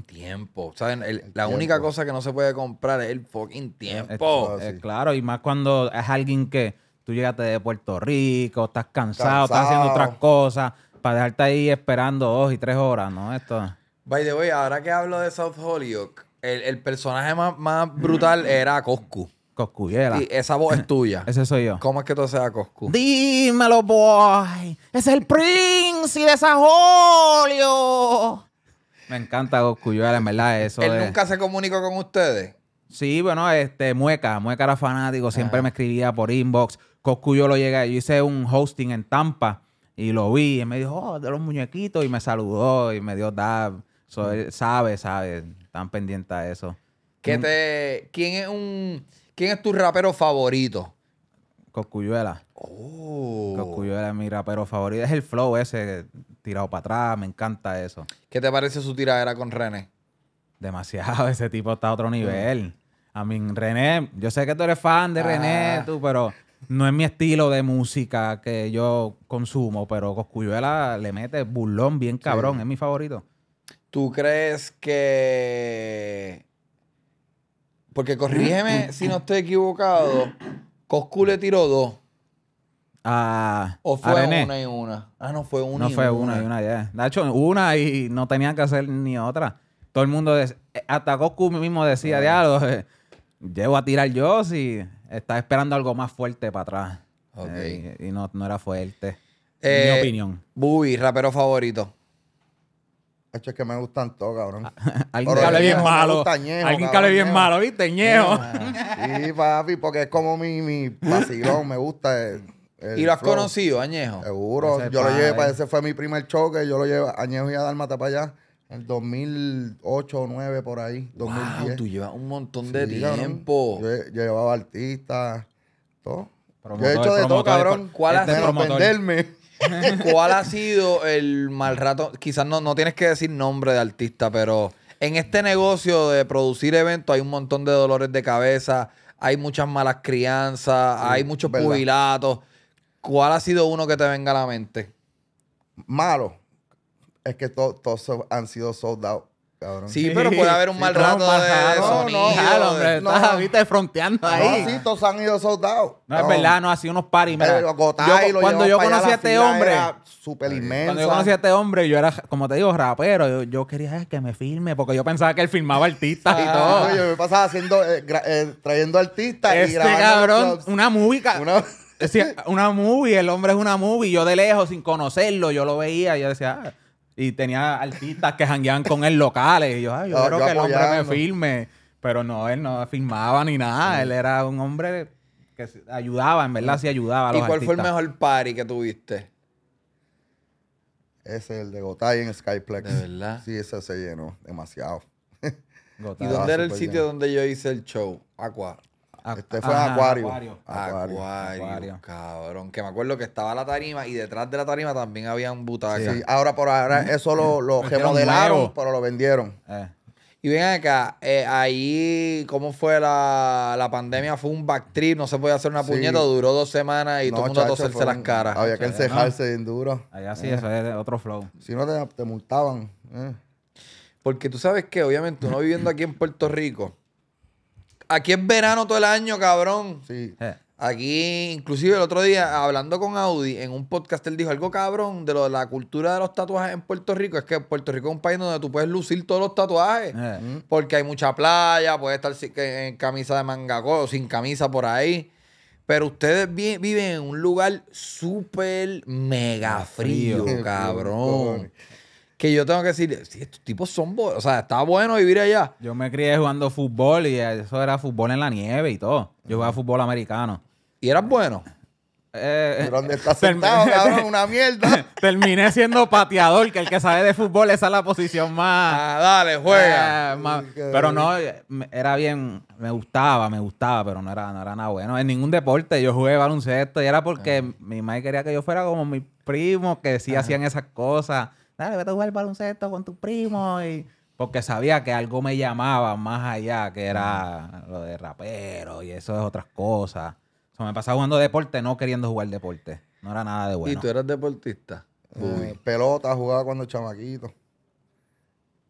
Tiempo. ¿Saben? El- la tiempo. única cosa que no se puede comprar es el fucking tiempo. Claro, y más cuando es alguien que tú llegaste de Puerto Rico, estás cansado, Cansado. estás haciendo otras cosas, para dejarte ahí esperando dos y tres horas, ¿no? Esto. By the way, ahora que hablo de South Holyoke, el, el personaje más, más brutal era Coscu. Coscuyela. Y esa voz es tuya. Ese soy yo. ¿Cómo es que tú seas Coscu? Dímelo, boy. Es el príncipe de Sajolio. Me encanta Coscuyuela, en verdad, eso Él es- nunca se comunicó con ustedes. Sí, bueno, este, Mueca, Mueca era fanático, siempre me escribía por inbox. Coscuyo lo llegué, yo hice un hosting en Tampa y lo vi y me dijo, oh, de los muñequitos, y me saludó y me dio dab. So, él sabe, sabe, están pendientes a eso. ¿Qué te, ¿Quién es un quién es tu rapero favorito? Coscuyuela. Oh. Coscuyuela es mi rapero favorito. Es el flow ese tirado para atrás, me encanta eso. ¿Qué te parece su tiradera con René? Demasiado, ese tipo está a otro nivel. A mí, René, yo sé que tú eres fan de René, Ah. tú, pero no es mi estilo de música que yo consumo, pero Coscuyuela le mete burlón bien cabrón, es mi favorito. ¿Tú crees que porque corrígeme si no estoy equivocado, Coscu le tiró dos A, o a fue René. una y una? Ah, no fue una no y fue una y una ya. De hecho, una y no tenían que hacer ni otra. Todo el mundo, eh, hasta Coscu mismo decía, diablo, eh, llevo a tirar yo si estaba esperando algo más fuerte para atrás. Ok. Eh, y no, no era fuerte. Eh, mi opinión. Bubi, rapero favorito. Hecho, es que me gustan todos, cabrón. Alguien Pero que hable bien malo. Ñejo, Alguien que hable bien Ñejo. malo, ¿viste? Ñejo. Sí, papi, porque es como mi, mi vacilón, me gusta. el- el ¿Y lo has flow. conocido, Añejo? Seguro. Ese yo lo llevé para ese fue mi primer choque. Yo lo llevé a Añejo y a Dálmata para allá. En 2008 o 2009 por ahí. 2010. Wow, tú llevas un montón de Sí, tiempo. Yo, he- yo llevaba artistas, todo. Promotor, yo he hecho de todo, cabrón. ¿Cuál ha Menos sido? promotor? venderme. ¿Cuál ha sido el mal rato? Quizás no, no tienes que decir nombre de artista, pero en este negocio de producir eventos hay un montón de dolores de cabeza, hay muchas malas crianzas, hay muchos verdad. ¿Cuál ha sido uno que te venga a la mente? Malo. Es que to- todos han sido sold out, cabrón. Sí, pero puede haber un Sí, mal rato mal de rato. sonido. no, Claro, de- hombre, no. estás, viste, fronteando ahí. No, sí, todos han ido sold out. No, es verdad, no, hacía unos paris. Mira, yo- lo cuando yo conocí a este hombre, era Súper inmensa. cuando yo conocí a este hombre, yo era, como te digo, rapero. Yo, yo quería que me filme, porque yo pensaba que él filmaba artistas y Ah, todo. Yo me pasaba haciendo, eh, eh, trayendo artistas y Este grabando en los cabrón, una movie, ca- Una- decía, una movie, el hombre es una movie. Yo de lejos, sin conocerlo, yo lo veía y yo decía, ah, y tenía artistas que jangueaban con él locales. Y yo, ay, yo Yo- creo yo que el hombre me filme. Pero no, él no filmaba ni nada. Él era un hombre que ayudaba, en verdad, sí ayudaba a ¿Y cuál fue el mejor party que tuviste? Ese es el de Gotay en Skyplex. ¿De verdad? Sí, ese se llenó demasiado. ¿Y Gotay. Dónde era el sitio lleno. donde yo hice el show? Aqua. Este fue ajá, Acuario. Acuario. Acuario. Acuario, cabrón. Que me acuerdo que estaba la tarima y detrás de la tarima también habían butacas. Sí, ahora por ahora eso lo, lo remodelaron, pero lo vendieron. Eh, Y ven acá, eh, ahí, ¿cómo fue la, la pandemia? Fue un backtrip, no se podía hacer una Sí. puñeta, duró dos semanas y todo el mundo a chacho, fueron- las caras. Había que encejarse bien duro. allá sí, eso es otro flow. Si no te, te multaban. eh. Porque tú sabes que, obviamente, uno viviendo aquí en Puerto Rico, aquí es verano todo el año, cabrón. Sí. Eh, Aquí, inclusive el otro día, hablando con Audi, en un podcast, él dijo algo cabrón de lo de la cultura de los tatuajes en Puerto Rico. Es que Puerto Rico es un país donde tú puedes lucir todos los tatuajes. eh. Porque hay mucha playa, puede estar en camisa de manga corta o sin camisa por ahí. Pero ustedes vi- viven en un lugar súper mega frío, Frío, cabrón. Que yo tengo que decir, si estos tipos son... bo- O sea, está bueno vivir allá. Yo me crié jugando fútbol y eso era fútbol en la nieve y todo. Yo jugaba fútbol americano. Y eras bueno. Eh, ¿Y ¿Dónde estás term- sentado, cabrón? Una mierda. Terminé siendo pateador, que el que sabe de fútbol, esa es la posición más... Ah, dale, juega. eh, más- Sí, pero no, eh, me- era bien, me gustaba, me gustaba, pero no era, no era nada bueno. En ningún deporte yo jugué baloncesto y era porque mi madre quería que yo fuera como mis primos, que sí hacían esas cosas. Dale, vete a jugar baloncesto con tus primos y... Porque sabía que algo me llamaba más allá, que era lo de rapero y eso es otras cosas. O sea, me pasaba jugando deporte, no queriendo jugar deporte. No era nada de Y bueno. tú eras deportista. Eh, pelota jugaba cuando chamaquito.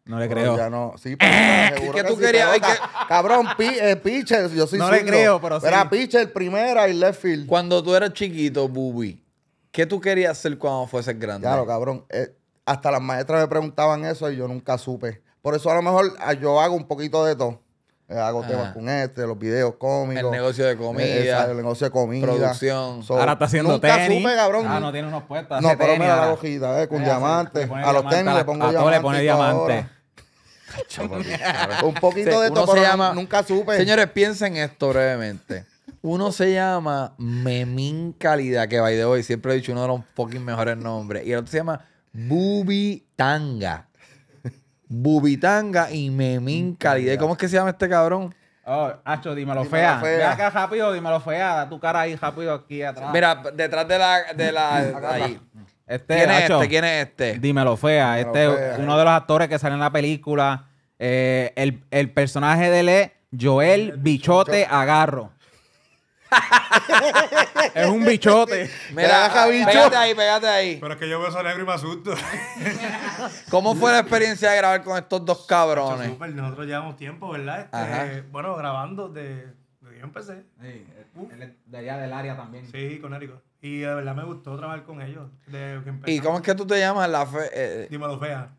No le creo. Ya no. Sí, pero seguro que tú sí, querías- pelota. hay que- Cabrón, pi- eh, pitcher. Yo soy No le zurdo. creo, pero sí. Era pitcher, primera y left field. Cuando tú eras chiquito, Bubi, ¿qué tú querías hacer cuando fueses grande? Claro, cabrón. eh, hasta las maestras me preguntaban eso y yo nunca supe. Por eso a lo mejor ah, yo hago un poquito de todo. Eh, hago temas con este, los videos cómicos. El negocio de comida, Eh, el negocio de comida. producción. So, Ahora está haciendo nunca tenis. supe, cabrón. Ah, no tiene unos puestos. No, pero tenis mira la ahora. hojita, eh, con diamantes. A los tenis le la- pongo a todo diamantes. le pone diamante. Un poquito de se pero llama- nunca supe. Señores, piensen esto brevemente. Uno se llama Memín Calidad, que by the way, siempre he dicho uno de los fucking mejores nombres. Y el otro se llama Bubitanga. Bubitanga y Memín Calidad. ¿Y cómo es que se llama este cabrón? Oh, Acho, dímelo, Dímelo fea. fea. Ve acá rápido, dímelo fea. Da tu cara ahí rápido aquí atrás. Mira, detrás de la. De la ahí. este, ¿Quién es este? ¿Quién es este? Dímelo, fea. Dímelo, este es uno de los actores que sale en la película. Eh, el, el personaje de él es Joel Bichote Agarro. Es un bichote. Mira, Agarra, bicho. pégate ahí, pégate ahí. Pero es que yo veo eso negro y me asusto. ¿Cómo fue la experiencia de grabar con estos dos cabrones? Nosotros llevamos tiempo, ¿verdad? Este, bueno, grabando desde de yo empecé. él es de allá del área también. Sí, con Érico. Y de verdad me gustó trabajar con ellos. Desde que empezamos. ¿Y cómo es que tú te llamas? La fe, eh, Dímelo fea.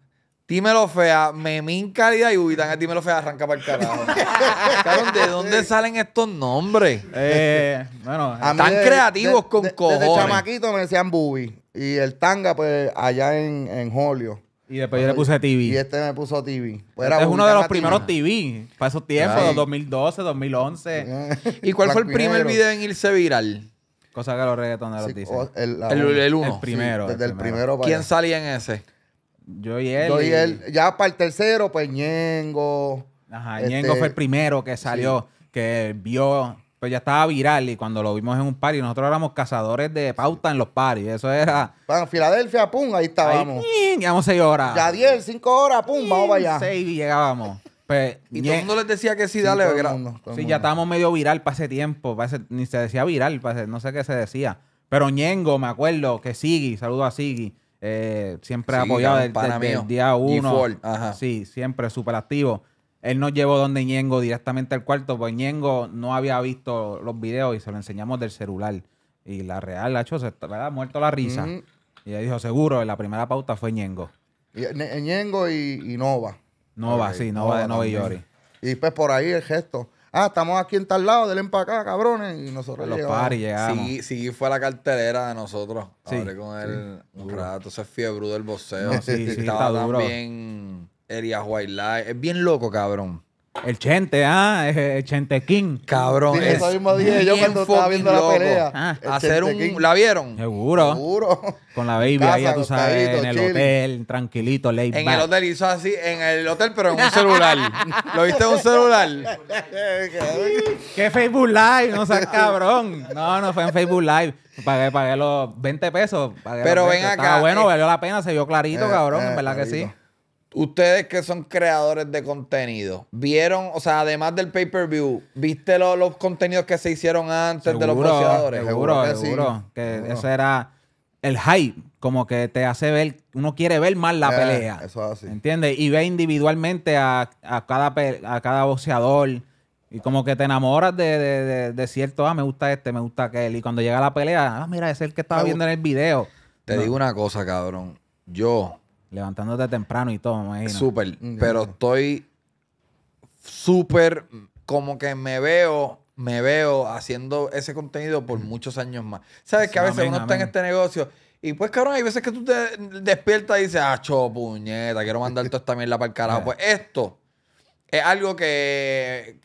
Dímelo fea, Memín Calidad y Bubitanga. Dímelo fea, arranca para el carajo. Cabrón, ¿de dónde salen estos nombres? Eh, bueno, A mí Tan de- creativos de- con de- Desde cojones. chamaquito me decían Bubi. Y el tanga, pues, allá en, en Holio. y después yo le puse TV. Y este me puso TV. Pues Este es Bubi uno de los primeros TV. Para esos tiempos, Ay. 2012, 2011. ¿Y cuál fue el primer video en irse viral? Cosa que los reggaetoneros Sí, dicen. o- el, la- El, el uno. El primero. desde el primero. primero para ¿Quién allá. salía en ese? Yo y él. Yo y él. Ya para el tercero, pues Ñengo. Ajá, Este, Ñengo fue el primero que salió, que vio, pues ya estaba viral y cuando lo vimos en un party, nosotros éramos cazadores de pauta en los parties. Eso era. Para Filadelfia, pum, ahí estábamos. Ahí, llevamos seis horas. Ya 10, 5 horas, pum, vamos para allá. Seis y llegábamos. Pues, Y todo el mundo les decía que sí, Sí, dale. todo mundo, Sí, mundo. ya estábamos medio viral para ese tiempo. pa' ese- ni se decía viral, pa' ese- no sé qué se decía. Pero Ñengo, me acuerdo que Sigui, saludo a Sigui, eh, siempre Sigui, apoyado desde, el día uno. G4, ajá. Sí, siempre súper activo. Él nos llevó donde Ñengo directamente al cuarto, pues Ñengo no había visto los videos y se lo enseñamos del celular. Y la real, la hecho, se estaba muerto la risa. Y él dijo, seguro, la primera pauta fue Ñengo. Y, Ne- Ñengo y, y Nova. Nova, sí, Nova de Nova y también. Yori. Y pues por ahí el gesto. Ah, estamos aquí en tal lado, denle para acá, cabrones. Y nosotros los llegamos. paris llegamos. Sí, sí, fue la cartelera de nosotros. Sí. Hablé con él un rato. Ese es fiebre del boxeo. Sí, sí, Estaba está duro. también Wildlife. Es bien loco, cabrón. El Chente, ah, es el Chente King. Cabrón. Sí, es eso mismo dije yo cuando estaba viendo la loco. pelea. Ah. El Hacer King. un... ¿La vieron? Seguro. Seguro. Con la baby casa, ahí, ya tú sabes, en el hotel, tranquilito, laid En back. el hotel hizo así, en el hotel, pero en un celular. ¿Lo viste en un celular? ¿Qué Facebook Live? No seas cabrón. No, no fue en Facebook Live. Pagué, pagué los 20 pesos. pagué Pero los ven 20. acá, Estaba bueno, eh, valió la pena, se vio clarito, eh, cabrón. eh, en verdad que sí. Ustedes que son creadores de contenido, ¿vieron, o sea, además del pay-per-view, viste lo- los contenidos que se hicieron antes de los boxeadores? Seguro, Seguro que sí. seguro. Que Seguro. ese era el hype, como que te hace ver, uno quiere ver más la Eh, pelea. eso es así. ¿Entiendes? Y ve individualmente a, a cada, a cada boxeador. Y como que te enamoras de, de, de- de cierto, ah, me gusta este, me gusta aquel. Y cuando llega la pelea, ah, mira, ese es el que estaba Me viendo en el video. Te digo una cosa, cabrón. Yo, Levantándote temprano y todo, me imagino. súper, pero estoy súper, como que me veo, me veo haciendo ese contenido por muchos años más. Sabes que a veces Amén, uno está en este negocio y pues, cabrón, hay veces que tú te despiertas y dices, ah, cho, puñeta, quiero mandar toda esta mierda para el carajo. Pues esto es algo que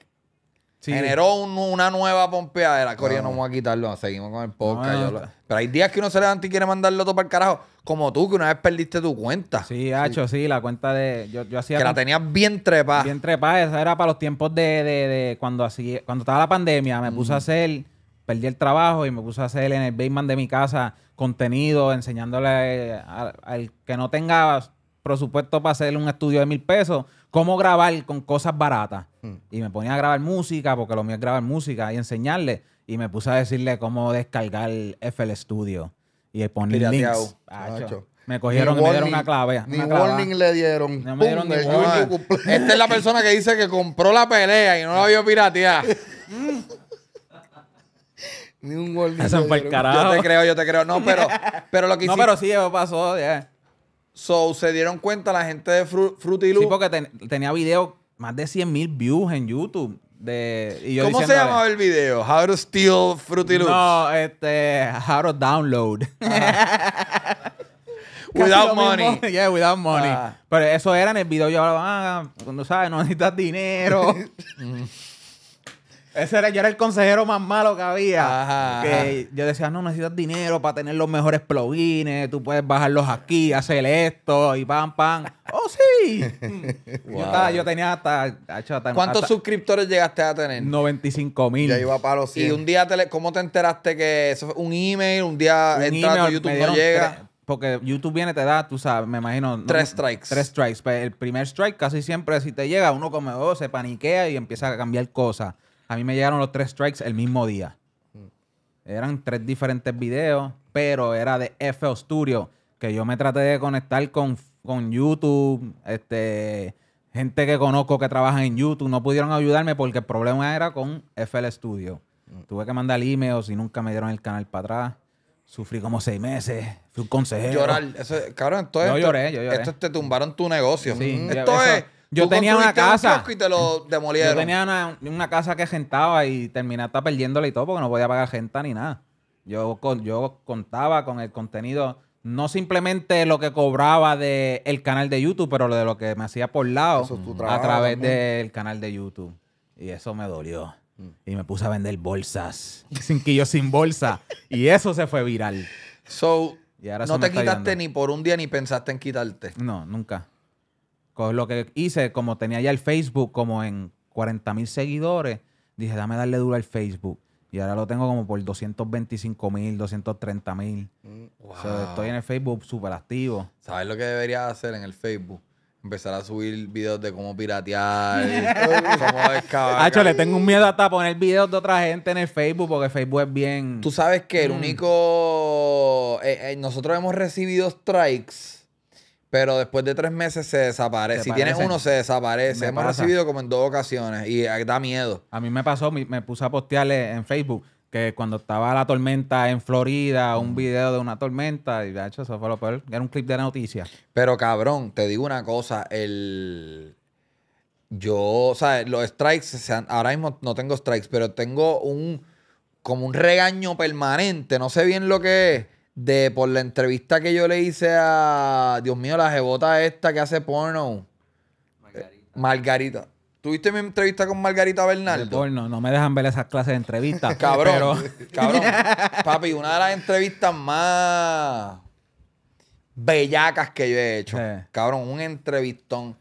Sí. generó un- una nueva pompeadera. Corea, no vamos a quitarlo, seguimos con el podcast. No, no, yo lo- está- Pero hay días que uno se levanta y quiere mandarlo todo para el carajo, como tú, que una vez perdiste tu cuenta. Sí, hacho, sí, la cuenta de. Yo, yo hacía. Que la con- tenías bien trepada. Bien trepada, esa era para los tiempos de, de- de cuando así, cuando estaba la pandemia, me puse a hacer, perdí el trabajo y me puse a hacer en el basement de mi casa contenido, enseñándole a- al que no tenga presupuesto para hacer un estudio de mil pesos, cómo grabar con cosas baratas. Y me ponía a grabar música, porque lo mío es grabar música, y enseñarle. Y me puse a decirle cómo descargar FL Studio. Y poner links. Acho. Me cogieron y Ni me dieron una clave. Ni una warning le dieron. No me dieron Pum, ni warning. Esta es la persona que dice que compró la pelea y no la vio piratear. Ni un warning Eso fue el carajo. Yo te creo, yo te creo. No, pero, pero lo que No, pero sí, eso pasó. ya. So, se dieron cuenta la gente de Fru- Fruity Loop. Sí, porque ten- tenía videos, más de 100 mil views en YouTube. De, y yo ¿Cómo se llamaba el video? How to steal Fruity Loops. No, este, how to download. Without money. mismo. Yeah, without money. Ah. Pero eso era en el video. Yo hablaba, ah, cuando sabes, no necesitas dinero. Ese era, yo era el consejero más malo que había. Ajá, que yo decía, no necesitas dinero para tener los mejores plugins. Tú puedes bajarlos aquí, hacer esto y pam, pam. ¡Oh, sí! yo, estaba- yo tenía hasta, hasta- ¿Cuántos hasta suscriptores llegaste a tener? 95 mil. Ya iba para los Y 100. un día, te le- ¿cómo te enteraste que eso fue un email? Un día Un entras a tu email, YouTube no llega. tres- porque YouTube viene, te da, tú sabes, me imagino. no- Tres strikes. Tres strikes. Pues el primer strike casi siempre, si te llega, uno como oh, se paniquea y empieza a cambiar cosas. A mí me llegaron los tres strikes el mismo día. Eran tres diferentes videos, pero era de FL Studio, que yo me traté de conectar con, con YouTube, este, gente que conozco que trabaja en YouTube, no pudieron ayudarme porque el problema era con FL Studio. Tuve que mandar emails y nunca me dieron el canal para atrás. Sufrí como seis meses. Fui un consejero. Llorar. Eso, cabrón, esto es. Yo esto- lloré, yo lloré. Esto es- te tumbaron tu negocio. Sí, esto es. Yo tú tenía una un casa. Y te lo demolieron. Yo tenía una, una casa que rentaba y terminé hasta perdiéndola y todo porque no podía pagar renta ni nada. Yo, con- yo contaba con el contenido, no simplemente lo que cobraba del el canal de YouTube, pero lo de lo que me hacía por lado Eso es tu a través del canal de YouTube. Y eso me dolió. Y me puse a vender bolsas. Sin que yo sin bolsa. Y eso se fue viral. So, Y ahora eso no te quitaste ni por un día ni pensaste en quitarte. No, nunca. Con lo que hice, como tenía ya el Facebook como en 40 mil seguidores, dije, dame darle duro al Facebook. Y ahora lo tengo como por 225 mil, 230 mil. Wow. estoy en el Facebook súper activo. ¿Sabes lo que deberías hacer en el Facebook? Empezar a subir videos de cómo piratear, cómo excavar. Hacho, le tengo un miedo hasta poner videos de otra gente en el Facebook porque Facebook es bien. Tú sabes que Mm. el único. eh, eh, nosotros hemos recibido strikes, pero después de tres meses se desaparece. Si tienes uno, se desaparece. Me hemos pasa. recibido como en dos ocasiones y eh, da miedo. A mí me pasó, me puse a postearle en Facebook que cuando estaba la tormenta en Florida, un video de una tormenta, y de hecho eso fue lo peor, era un clip de noticias. Pero cabrón, te digo una cosa, el. Yo, o sea, los strikes, ahora mismo no tengo strikes, pero tengo un. como un regaño permanente, no sé bien lo que es, de por la entrevista que yo le hice a. Dios mío, la jebota esta que hace porno. Margarita. Margarita. ¿Tuviste mi entrevista con Margarita De Bernardo? porno, no me dejan ver esas clases de entrevistas. Cabrón, pero- cabrón. Papi, una de las entrevistas más bellacas que yo he hecho. Sí. Cabrón, un entrevistón.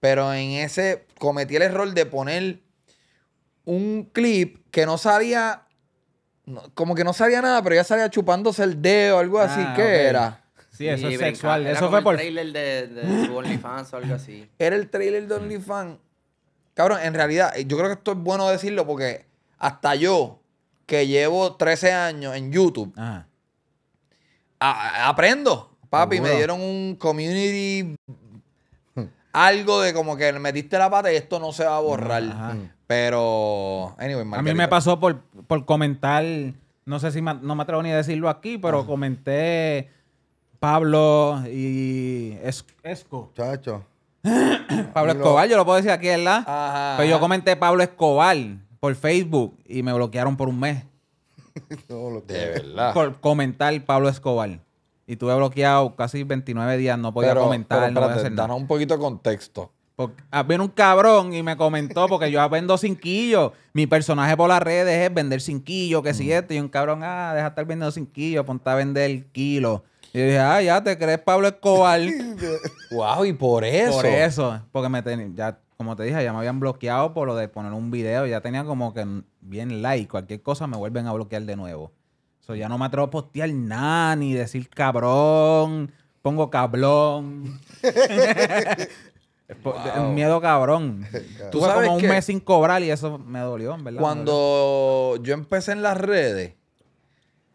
Pero en ese cometí el error de poner un clip que no salía, no- como que no salía nada, pero ya salía chupándose el dedo o algo así. Ah, ¿Qué era? Sí, eso Y es sexual. era Eso como fue el por... trailer de, de su OnlyFans o algo así. Era el trailer de OnlyFans. Cabrón, en realidad, yo creo que esto es bueno decirlo porque hasta yo, que llevo 13 años en YouTube, Ajá. A- a- aprendo. Papi, Seguro. me dieron un community. Algo de como que metiste la pata y esto no se va a borrar. Ajá. Pero. Anyway, A mí Margarita. me pasó por, por comentar, no sé si ma- no me atrevo ni a decirlo aquí, pero comenté Pablo y Es- Esco. Chacho. Pablo. Escobar, yo lo puedo decir aquí, ¿verdad? Ajá. Pero yo comenté Pablo Escobar por Facebook y me bloquearon por un mes No, lo que- De verdad. por comentar Pablo Escobar. Y tuve bloqueado casi 29 días, no podía pero, comentar, pero no podía hacer nada. danos un poquito de contexto. Porque, ah, viene un cabrón y me comentó, porque yo vendo cinquillos. Mi personaje por las redes es vender cinquillos, que Mm. si esto. Y un cabrón, ah, deja de estar vendiendo cinquillos, ponte a vender kilo. Y yo dije, ah, ya te crees Pablo Escobar. Wow, y por eso. por eso. Porque me ten- ya, como te dije, ya me habían bloqueado por lo de poner un video. Ya tenía como que bien like. Cualquier cosa me vuelven a bloquear de nuevo. So, ya no me atrevo a postear nada, ni decir cabrón. Pongo cablón. Wow. un miedo cabrón. Tú Tuve sabes como un mes sin cobrar y eso me dolió, verdad. dolió. Cuando yo empecé en las redes,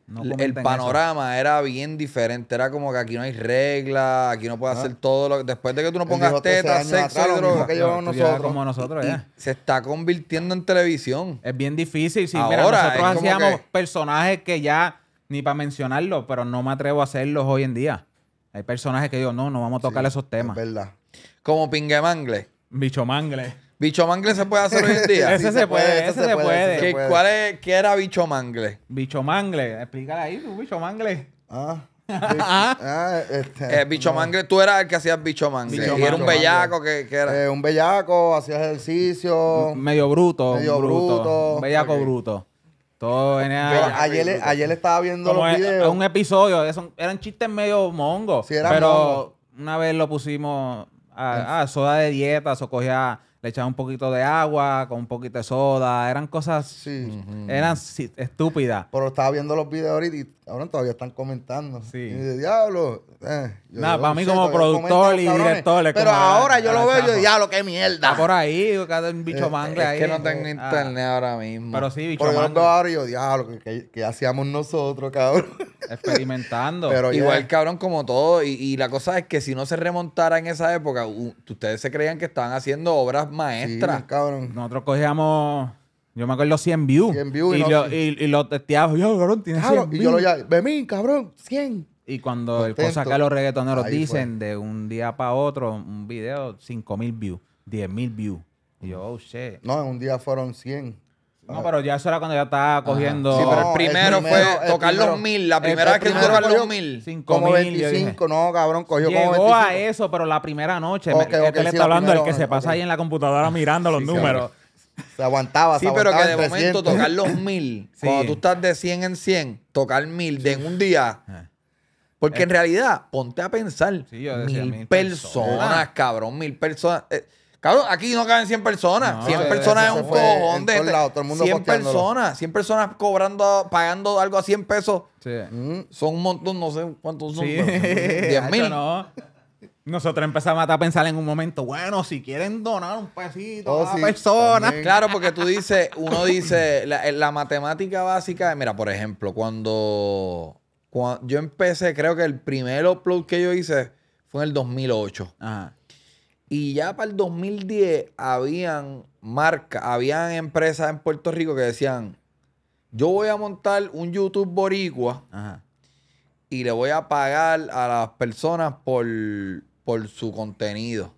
No el panorama era bien diferente. Era como que aquí no hay reglas, aquí no puedes Ah. hacer todo lo Después de que tú no pongas 13 tetas, sexo atrás, y droga. que llevamos nosotros. como nosotros, ya. se está convirtiendo en televisión. Es bien difícil. Sí, Ahora, mira, nosotros hacíamos que- personajes que ya, ni para mencionarlos, pero no me atrevo a hacerlos hoy en día. Hay personajes que digo, no, no vamos a tocar esos Es temas. verdad. Como. Bicho mangle. Bicho Mangle se puede hacer hoy en día. Ese Sí, se puede, ese se puede. ¿Qué. ¿Cuál es, ¿Qué era Bicho Mangle? Bicho mangle. Explícale ahí, tu bicho mangle. Ah. ah, este, Eh, bicho no. Mangle, tú eras el que hacías Bicho Mangle. Bicho y era un bellaco que, que era. Eh, un bellaco, hacía ejercicio. Medio bruto. Medio bruto. bruto. Un bellaco bruto. Todo venía... Pero ayer, le- ayer estaba viendo como los es- videos. un episodio, eran chistes medio mongos. Sí, eran pero mongos. una vez lo pusimos a, a soda de dieta, o cogía, le echaba un poquito de agua con un poquito de soda, eran cosas, Sí. eran estúpidas. Pero estaba viendo los videos ahorita y ahora todavía están comentando. Sí. Y de diablo. eh, Nada, para mí "Shit, como productor y cabrones". director es Pero como, ahora yo ah, lo veo y yo diablo, qué mierda. Está por ahí, cada un bicho mangle ahí. es que no tengo Ah, internet ahora mismo. Pero sí, bicho Pero yo lo mangle, veo ahora y yo, diablo, que, que, hacíamos nosotros, cabrón. experimentando. Pero Igual, cabrón, como todo. Y, y la cosa es que si no se remontara en esa época, ustedes se creían que estaban haciendo obras Sí, maestras. cabrón. Nosotros cogíamos, yo me acuerdo 100 views. 100 views y y, no- lo, y, y lo testeaba. Yo, cabrón, tiene 100 Cabrón, y yo lo views. ya, Bemín, cabrón, 100. Y cuando el cosa que los reggaetoneros Ahí dicen de un día para otro, un video, 5 mil views, 10 mil views. Y yo, oh shit. No, en un día fueron 100. No, pero ya eso era cuando ya estaba cogiendo. Sí, pero el el primero, fue el tocar primero- los mil. La primera vez que tú tocas los mil. 5 Como mil. yo dije. 25, no, cabrón, cogió como Llegó 25. a eso, pero la primera noche. Ok, me- que ok, te le sí, está la hablando el que se pasa ahí en la computadora mirando los Sí, números. Se aguantaba, Sí, se pero que de en momento 300. tocar los mil, Sí. cuando tú estás de 100 en 100, tocar mil de en un día. Porque en realidad, ponte a pensar, Sí, yo decía, mil, mil personas, personas. cabrón, mil personas. Eh, cabrón, aquí no caben 100 personas. No, 100 eso- personas es un cojón de... todos lados, todo el mundo 100 posteándolo. personas, 100 personas cobrando, pagando algo a 100 pesos. Sí. Mm, Son un montón, no sé cuántos son. Sí. pero 10 mil. No. Nosotros empezamos a pensar en un momento, bueno, si quieren donar un pesito Oh, a la sí, persona. también. Claro, porque tú dices, uno dice, la, la matemática básica, mira, por ejemplo, cuando, cuan- yo empecé, creo que el primer upload que yo hice fue en el 2008. Ajá. Y ya para el 2010 habían marcas, habían empresas en Puerto Rico que decían, yo voy a montar un YouTube boricua Ajá. y le voy a pagar a las personas por, por su contenido.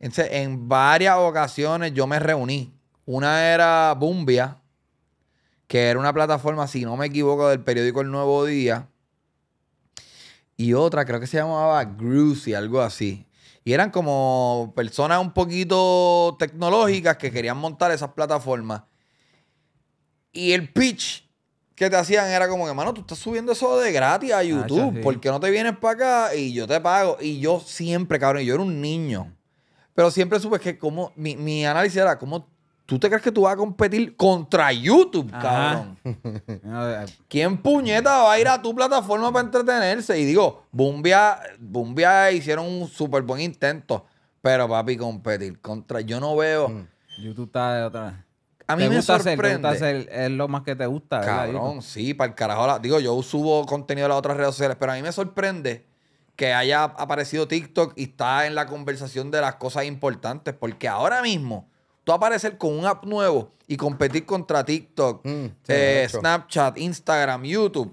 Entonces, en varias ocasiones yo me reuní. Una era Bumbia, que era una plataforma, si no me equivoco, del periódico El Nuevo Día. Y otra, creo que se llamaba Grucy, algo así. Y eran como personas un poquito tecnológicas que querían montar esas plataformas. Y el pitch que te hacían era como que, mano, tú estás subiendo eso de gratis a YouTube. sí. ¿Por qué no te vienes para acá y yo te pago? Y yo siempre, cabrón, yo era un niño. Pero siempre supe que como, mi, mi análisis era, como tú te crees que tú vas a competir contra YouTube, Ajá. cabrón? ¿Quién puñeta va a ir a tu plataforma para entretenerse? Y digo, Bumbia, Bumbia hicieron un súper buen intento. Pero, papi, competir contra... Yo no veo... Mm. YouTube está de otra. A mí ¿Te me gusta hacer? ¿Te sorprende. gusta hacer? Es lo más que te gusta, ¿verdad, Cabrón, sí, para el carajo. la- Digo, yo subo contenido a las otras redes sociales, pero a mí me sorprende que haya aparecido TikTok y está en la conversación de las cosas importantes, porque ahora mismo tú aparecer con un app nuevo y competir contra TikTok, Mm, eh. Snapchat, Instagram, YouTube.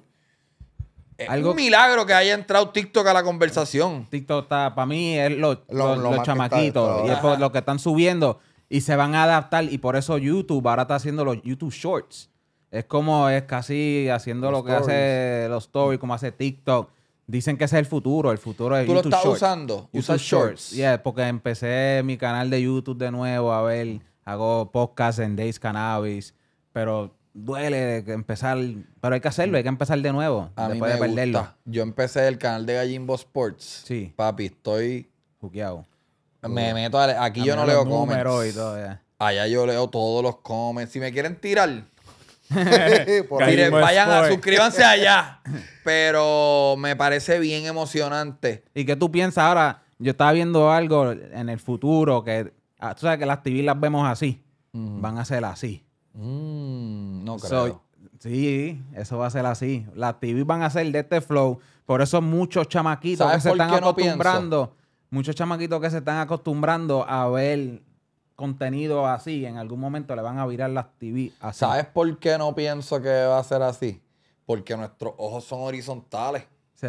Es Algo- un milagro que haya entrado TikTok a la conversación. TikTok está, para mí, es los, Lo- chamaquitos. Y es por lo que están subiendo. Y se van a adaptar. Y por eso YouTube ahora está haciendo los YouTube Shorts. Es como es casi haciendo Los lo que hace los stories, como hace TikTok. Dicen que ese es el futuro. El futuro es ¿Tú lo estás Shorts. usando? ¿Usas shorts? Yeah, porque empecé mi canal de YouTube de nuevo a ver. Hago podcast en Days Cannabis. Pero duele de empezar. Pero hay que hacerlo. Hay que empezar de nuevo. A mí después me de perderlo. gusta. Yo empecé el canal de Gallimbo Sports. Sí. Papi, estoy... Juqueado. Me meto a... Aquí yo no leo números comments. y todo, yeah. Allá yo leo todos los comments. Si me quieren tirar, Por ahí. Mire, Gallimbo vayan a suscríbanse allá. Pero me parece bien emocionante. ¿Y qué tú piensas ahora? Yo estaba viendo algo en el futuro que ah, tú sabes que las TV las vemos así. Van a ser así. Mm, no creo. So, sí, eso va a ser así. Las TV van a ser de este flow. Por eso muchos chamaquitos ¿Sabes que se están no acostumbrando, muchos chamaquitos que se están acostumbrando a ver contenido así, en algún momento le van a virar las TV así. ¿Sabes por qué no pienso que va a ser así? Porque nuestros ojos son horizontales. Sí.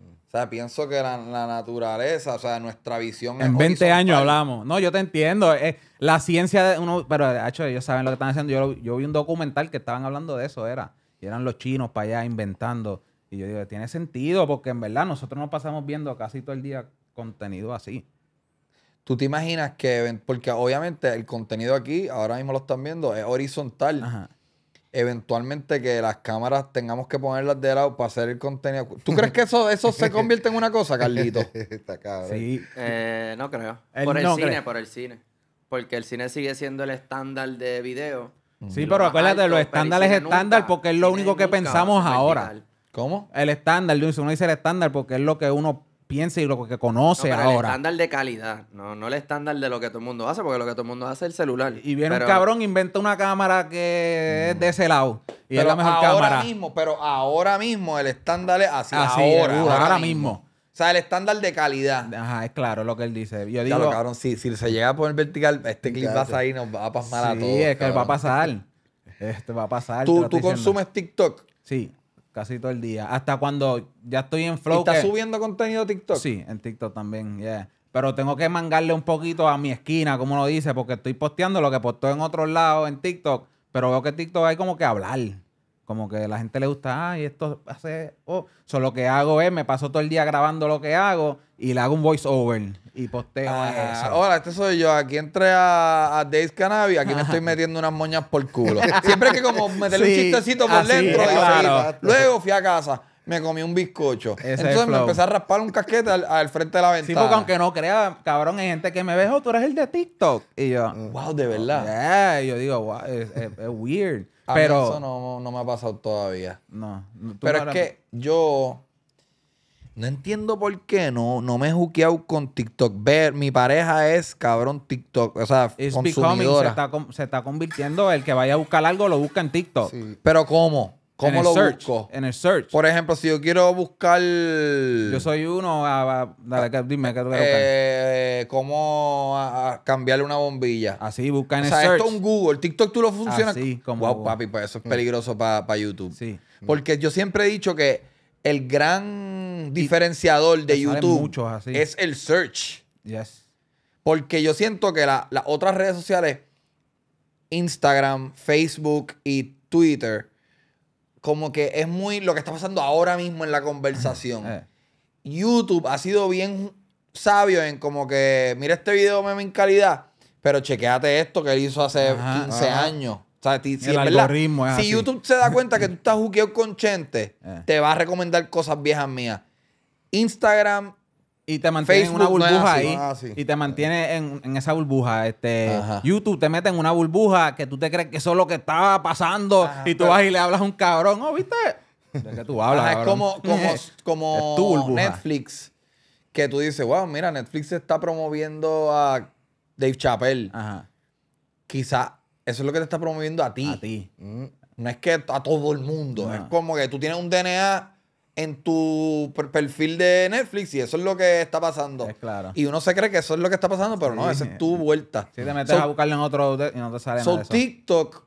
O sea, pienso que la, la naturaleza, o sea, nuestra visión es En 20 años hablamos. No, yo te entiendo. eh, la ciencia de uno. Pero, de hecho, ellos saben lo que están haciendo. Yo vi un documental que estaban hablando de eso, era. Y eran los chinos para allá inventando. Y yo digo, tiene sentido, porque en verdad nosotros nos pasamos viendo casi todo el día contenido así. Tú te imaginas que, porque obviamente el contenido aquí, ahora mismo lo están viendo, es horizontal. Ajá. Eventualmente que las cámaras tengamos que ponerlas de lado para hacer el contenido. ¿Tú crees que eso, eso se convierte en una cosa, Carlito? Está cabrón. Sí. Eh, no creo. Él por el no cine, cree. por el cine. Porque el cine sigue siendo el estándar de video. Sí, pero acuérdate, alto, los estándares cine estándar nunca- porque es lo único que pensamos ahora. ¿Cómo? El estándar, uno dice el estándar porque es lo que uno piensa y lo que No, conoce pero el ahora. estándar de calidad, no, no el estándar de lo que todo el mundo hace, porque lo que todo el mundo hace es el celular. Y viene Pero- un cabrón, inventa una cámara que es de ese lado. Y es la mejor ahora cámara. mismo, pero ahora mismo el estándar es así. Así, ahora, ahora, ahora mismo. mismo. O sea, el estándar de calidad. Ajá, es claro lo que él dice. Yo digo, lo cabrón, si, si se llega a poner vertical, este clip va a Muchacho. salir y nos va a pasar a sí, todos. es que va a pasar. Esto va a pasar. ¿Tú, tú consumes TikTok? Sí, casi todo el día. Hasta cuando ya estoy en ¿Y flow. estás que- subiendo contenido a TikTok? Sí, en TikTok también, yeah. Pero tengo que mangarle un poquito a mi esquina, como lo dice, porque estoy posteando lo que posteo en otros lados en TikTok, pero veo que TikTok hay como que hablar. Como que a la gente le gusta, ay, esto hace... Oh. So, lo que hago es, me paso todo el día grabando lo que hago y le hago un voice over y posteo Ah, eso. hola, este soy yo. Aquí entré a, a Days Cannabis. Aquí me estoy metiendo unas moñas por culo. Siempre hay que como meterle un Sí, chistecito por así, dentro. y claro. Luego fui a casa, me comí un bizcocho. Ese Entonces me empecé a raspar un casquete al, al frente de la Sí, ventana. porque aunque no crea, cabrón, hay gente que me ve, oh, tú eres el de TikTok. Y yo, Wow, de verdad. yeah, y yo digo, wow, es, es- es weird. A mí Pero, eso no, no me ha pasado todavía. no. Pero no es que yo. No entiendo por qué no, no me he juqueado con TikTok. Ver, mi pareja es cabrón TikTok. O sea, It's becoming, se consumidora. está, se está convirtiendo. El que vaya a buscar algo lo busca en TikTok. Sí. Pero ¿cómo? En ¿Cómo lo search, busco? En el search. Por ejemplo, si yo quiero buscar. Yo soy uno. ah, ah, dale, que- dime qué eh, cómo a- a cambiarle una bombilla. Así, busca en o el sea, search. esto es un Google. TikTok tú lo funcionas. Así, como wow, Google. papi, pues eso es peligroso para YouTube. Sí. Porque yo siempre he dicho que el gran diferenciador de YouTube muchos así. es el search. Yes. Porque yo siento que la- las otras redes sociales, Instagram, Facebook y Twitter, como que es muy lo que está pasando ahora mismo en la conversación. Eh, YouTube ha sido bien sabio en como que, mira este video meme en calidad, pero chequeate esto que él hizo hace Ajá. 15 Ajá. años. O sea, ti- si El algoritmo es si así. YouTube se da cuenta que tú estás juqueado con Chente, Eh. te va a recomendar cosas viejas mías. Instagram, Y te mantiene en una no burbuja así. ahí. Así. Y te mantiene en, en esa burbuja. Este, Ajá. YouTube te mete en una burbuja que tú te crees que eso es lo que estaba pasando. Ajá, y tú pero- vas y le hablas a un cabrón. ¿Oh, viste? ¿De qué tú hablas? Ajá, es como, como, como Es tu burbuja. Netflix, que tú dices, wow, mira, Netflix está promoviendo a Dave Chappelle. Ajá. Quizá eso es lo que te está promoviendo a ti. A ti. Mm. No es que a todo el mundo. No. Es como que tú tienes un DNA en tu per- perfil de Netflix y eso es lo que está pasando. Es claro. Y uno se cree que eso es lo que está pasando, pero no, esa es tu vuelta. Si te metes So- a buscarlo en otro y no te sale so nada de eso. TikTok,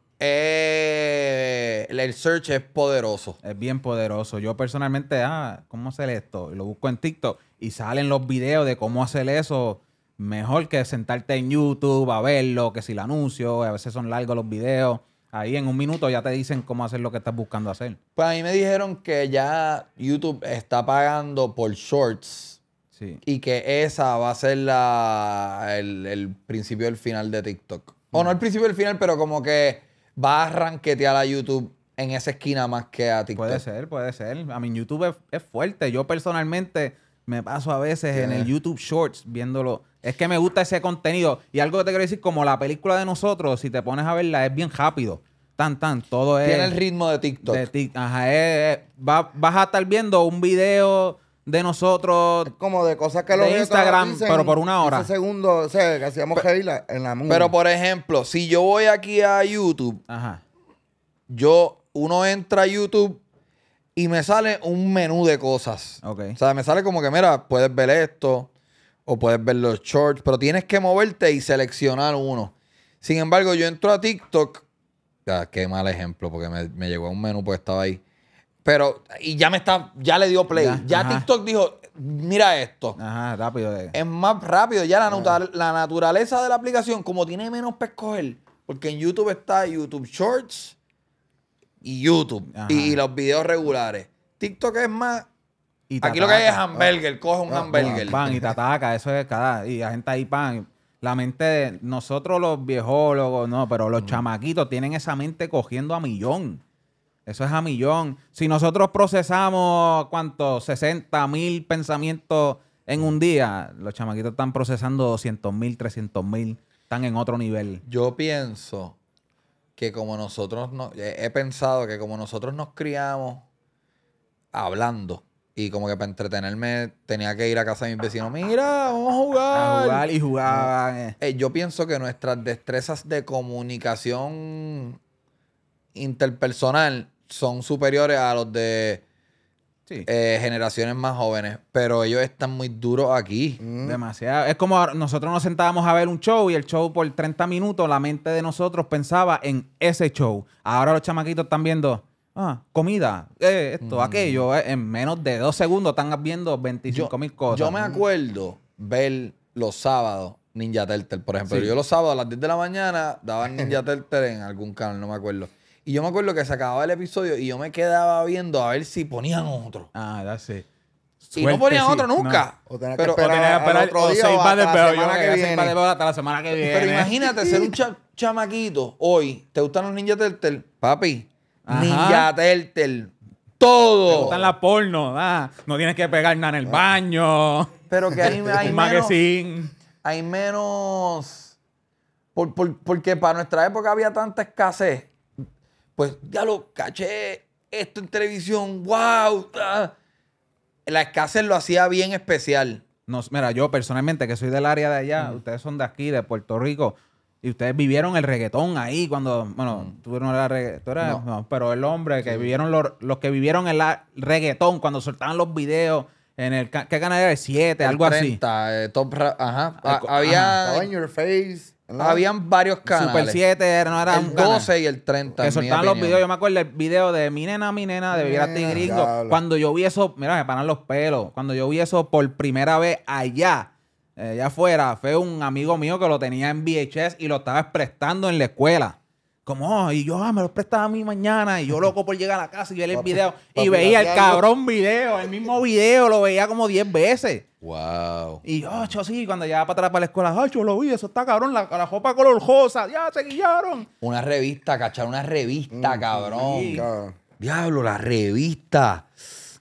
eh, el search es poderoso. Es bien poderoso. Yo personalmente, ah, ¿cómo hacer esto? Lo busco en TikTok y salen los videos de cómo hacer eso. Mejor que sentarte en YouTube a verlo, que si el anuncio, a veces son largos los videos. Ahí en un minuto ya te dicen cómo hacer lo que estás buscando hacer. Pues a mí me dijeron que ya YouTube está pagando por shorts Sí. y que esa va a ser la, el, el principio del final de TikTok. O no el principio del final, pero como que va a ranquetear a YouTube en esa esquina más que a TikTok. Puede ser, puede ser. A mí YouTube es, es fuerte. Yo personalmente me paso a veces en el YouTube Shorts viéndolo. Es que me gusta ese contenido. Y algo que te quiero decir, como la película de nosotros, si te pones a verla, es bien rápido. Tan, tan, todo es... Tiene el ritmo de TikTok. de tic- Ajá, es- es- va- vas a estar viendo un video de nosotros. Es como de cosas que otros Instagram, pero por una hora. 15 segundos, o sea, que hacíamos reír la- en la movie. Pero por ejemplo, si yo voy aquí a YouTube, Ajá. yo, uno entra a YouTube y me sale un menú de cosas. Ok. O sea, me sale como que, mira, puedes ver esto o puedes ver los shorts, pero tienes que moverte y seleccionar uno. Sin embargo, yo entro a TikTok. Ah, qué mal ejemplo, porque me, me llegó a un menú porque estaba ahí. Pero, y ya me está, ya le dio play. Ya. TikTok dijo, mira esto. Ajá, rápido. Es más rápido. Ya la, la naturaleza de la aplicación, como tiene menos para escoger, porque en YouTube está YouTube Shorts y YouTube Ajá. y, los videos regulares. TikTok es más. y Aquí lo que hay es hamburger, coge un Ah, hamburger. Van y te ataca, eso es cada. Y la gente ahí pan. La mente de nosotros los viejólogos, no, pero los chamaquitos tienen esa mente cogiendo a millón. Eso es a millón. Si nosotros procesamos, ¿cuánto? 60 mil pensamientos en un día, los chamaquitos están procesando 200 mil, 300 mil. Están en otro nivel. Yo pienso que como nosotros no, he pensado que como nosotros nos criamos hablando y como que para entretenerme tenía que ir a casa de mis vecinos, mira, vamos a jugar. A jugar y jugaban. eh. Eh, yo pienso que nuestras destrezas de comunicación interpersonal son superiores a los de Sí. eh, generaciones más jóvenes, pero ellos están muy duros aquí. Mm. Demasiado. Es como nosotros nos sentábamos a ver un show y el show por 30 minutos, la mente de nosotros pensaba en ese show. Ahora los chamaquitos están viendo, ah, comida, eh, esto, aquello. eh, en menos de dos segundos están viendo 25 mil cosas. Yo me acuerdo ver los sábados Ninja Turtle, por ejemplo. Sí. Yo los sábados a las 10 de la mañana daban Ninja Turtle en algún canal, no me acuerdo. Y yo me acuerdo que se acababa el episodio y yo me quedaba viendo a ver si ponían otro. Ah, ya sé. Y no ponían otro nunca. O tener que Pero, esperar Tenía que al esperar otro día o hasta la peor. Semana que viene. hasta la semana que viene. pero imagínate ser un cha- chamaquito hoy. ¿Te gustan los Ninja Turtle? Papi, Ajá. Ninja Turtle. Te Todo. gustan la porno, ah, no tienes que pegar nada en el baño. Pero que hay, hay un menos... magazine. hay menos. por- por- porque para nuestra época había tanta escasez. Pues ya lo caché esto en televisión. ¡Wow! ah. la escasez lo hacía bien especial. No, mira, yo personalmente, que soy del área de allá, ustedes son de aquí, de Puerto Rico, y ustedes vivieron el reggaetón ahí cuando, bueno, tú no eras reggaetón, No. no, pero el hombre que vivieron los, los que vivieron el reggaetón cuando soltaban los videos en el, ¿qué canal era? El 7, El algo así. 30, eh, top ajá. El Ah, había, your face. ¿No? habían varios canales. Super 7 era, no era el un canal. 12 y el 30. Que soltaban los videos. Yo me acuerdo el video de mi nena, mi nena, de Vivir a ti Nena, gringo. diablo. Cuando yo vi eso, mira, me paran los pelos. Cuando yo vi eso por primera vez allá, eh, allá afuera, fue un amigo mío que lo tenía en VHS y lo estaba prestando en la escuela. Como, oh, y yo, ah, me lo prestaba a mí mañana. Y yo loco por llegar a la casa y ver el Papi, video. papi, y veía el cabrón video, el mismo video, lo veía como 10 veces. Wow. Y yo, "Acho, sí, cuando llegaba para atrás para la escuela, ay, yo lo vi, eso está cabrón, la, la ropa color rosa, ya se guillaron. Una revista, cachar, una revista, Mm, cabrón. Diablo, la revista.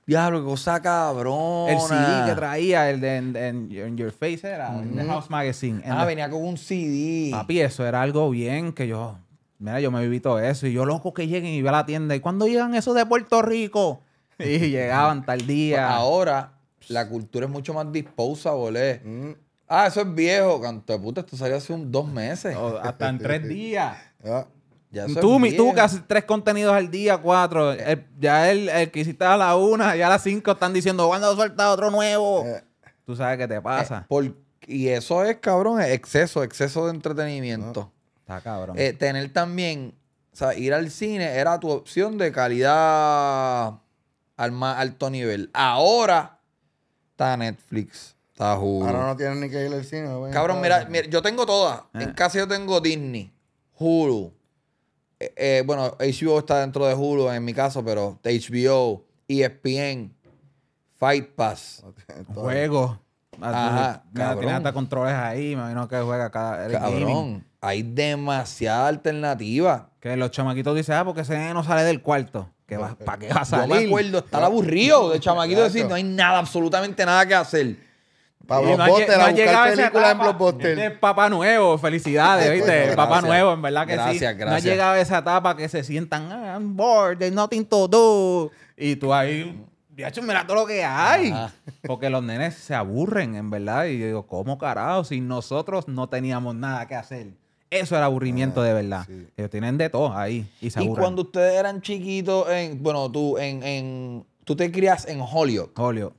Diablo, qué cosa cabrón. El CD que traía, el de en, en- en Your Face era, en The House Magazine. En Ah, venía con un CD. Papi, eso era algo bien que yo. Mira, yo me viví todo eso. Y yo loco que lleguen y veo a la tienda. ¿Y cuándo llegan esos de Puerto Rico? Y llegaban tal día. Ahora, la cultura es mucho más disposable. Mm, Ah, eso es viejo. Canto de puta, esto salió hace un, dos meses. O hasta en tres días. ya. Ya eso Tú, es mi- tú que haces tres contenidos al día, cuatro. el- ya el, el que hiciste a la una, ya a las cinco están diciendo, ¿cuándo suelta otro nuevo? Eh. Tú sabes qué te pasa. Eh, Por- y eso es, cabrón, es exceso, exceso de entretenimiento. Está cabrón. Eh, tener también, o sea, ir al cine era tu opción de calidad al más alto nivel. Ahora está Netflix, está Hulu. Ahora no tienen ni que ir al cine. no Cabrón, en mira, casa. mira, yo tengo todas. Eh. En casa yo tengo Disney, Hulu. Eh, eh, bueno, HBO está dentro de Hulu en mi caso, pero HBO, ESPN, Fight Pass. Juegos. Ajá. Tiene hasta controles ahí, me imagino que juega cada el gaming. Cabrón, hay demasiada alternativa. Que los chamaquitos dicen, ah, porque ese no sale del cuarto. ¿Qué va, ¿Para qué va a Yo salir? me acuerdo estar aburrido de chamaquito decir, no hay nada, absolutamente nada que hacer. Para no ha Blockbuster, no a buscar esa películas en. Blockbuster. Este es Papá Nuevo, felicidades, ¿viste? Gracias. Papá Nuevo, en verdad que sí. Gracias, No ha gracias. llegado esa etapa que se sientan, ah, I'm bored, there's nothing to do. Y tú ahí, hecho, mira todo lo que hay. Ajá. Porque los nenes se aburren, en verdad. Y yo digo, ¿cómo carajo? Si nosotros no teníamos nada que hacer. Eso era aburrimiento de verdad. sí. Ellos tienen de todo ahí y se Y cuando ustedes eran chiquitos, en, bueno, tú, en, en, tú te crías en Holyoke. Julio,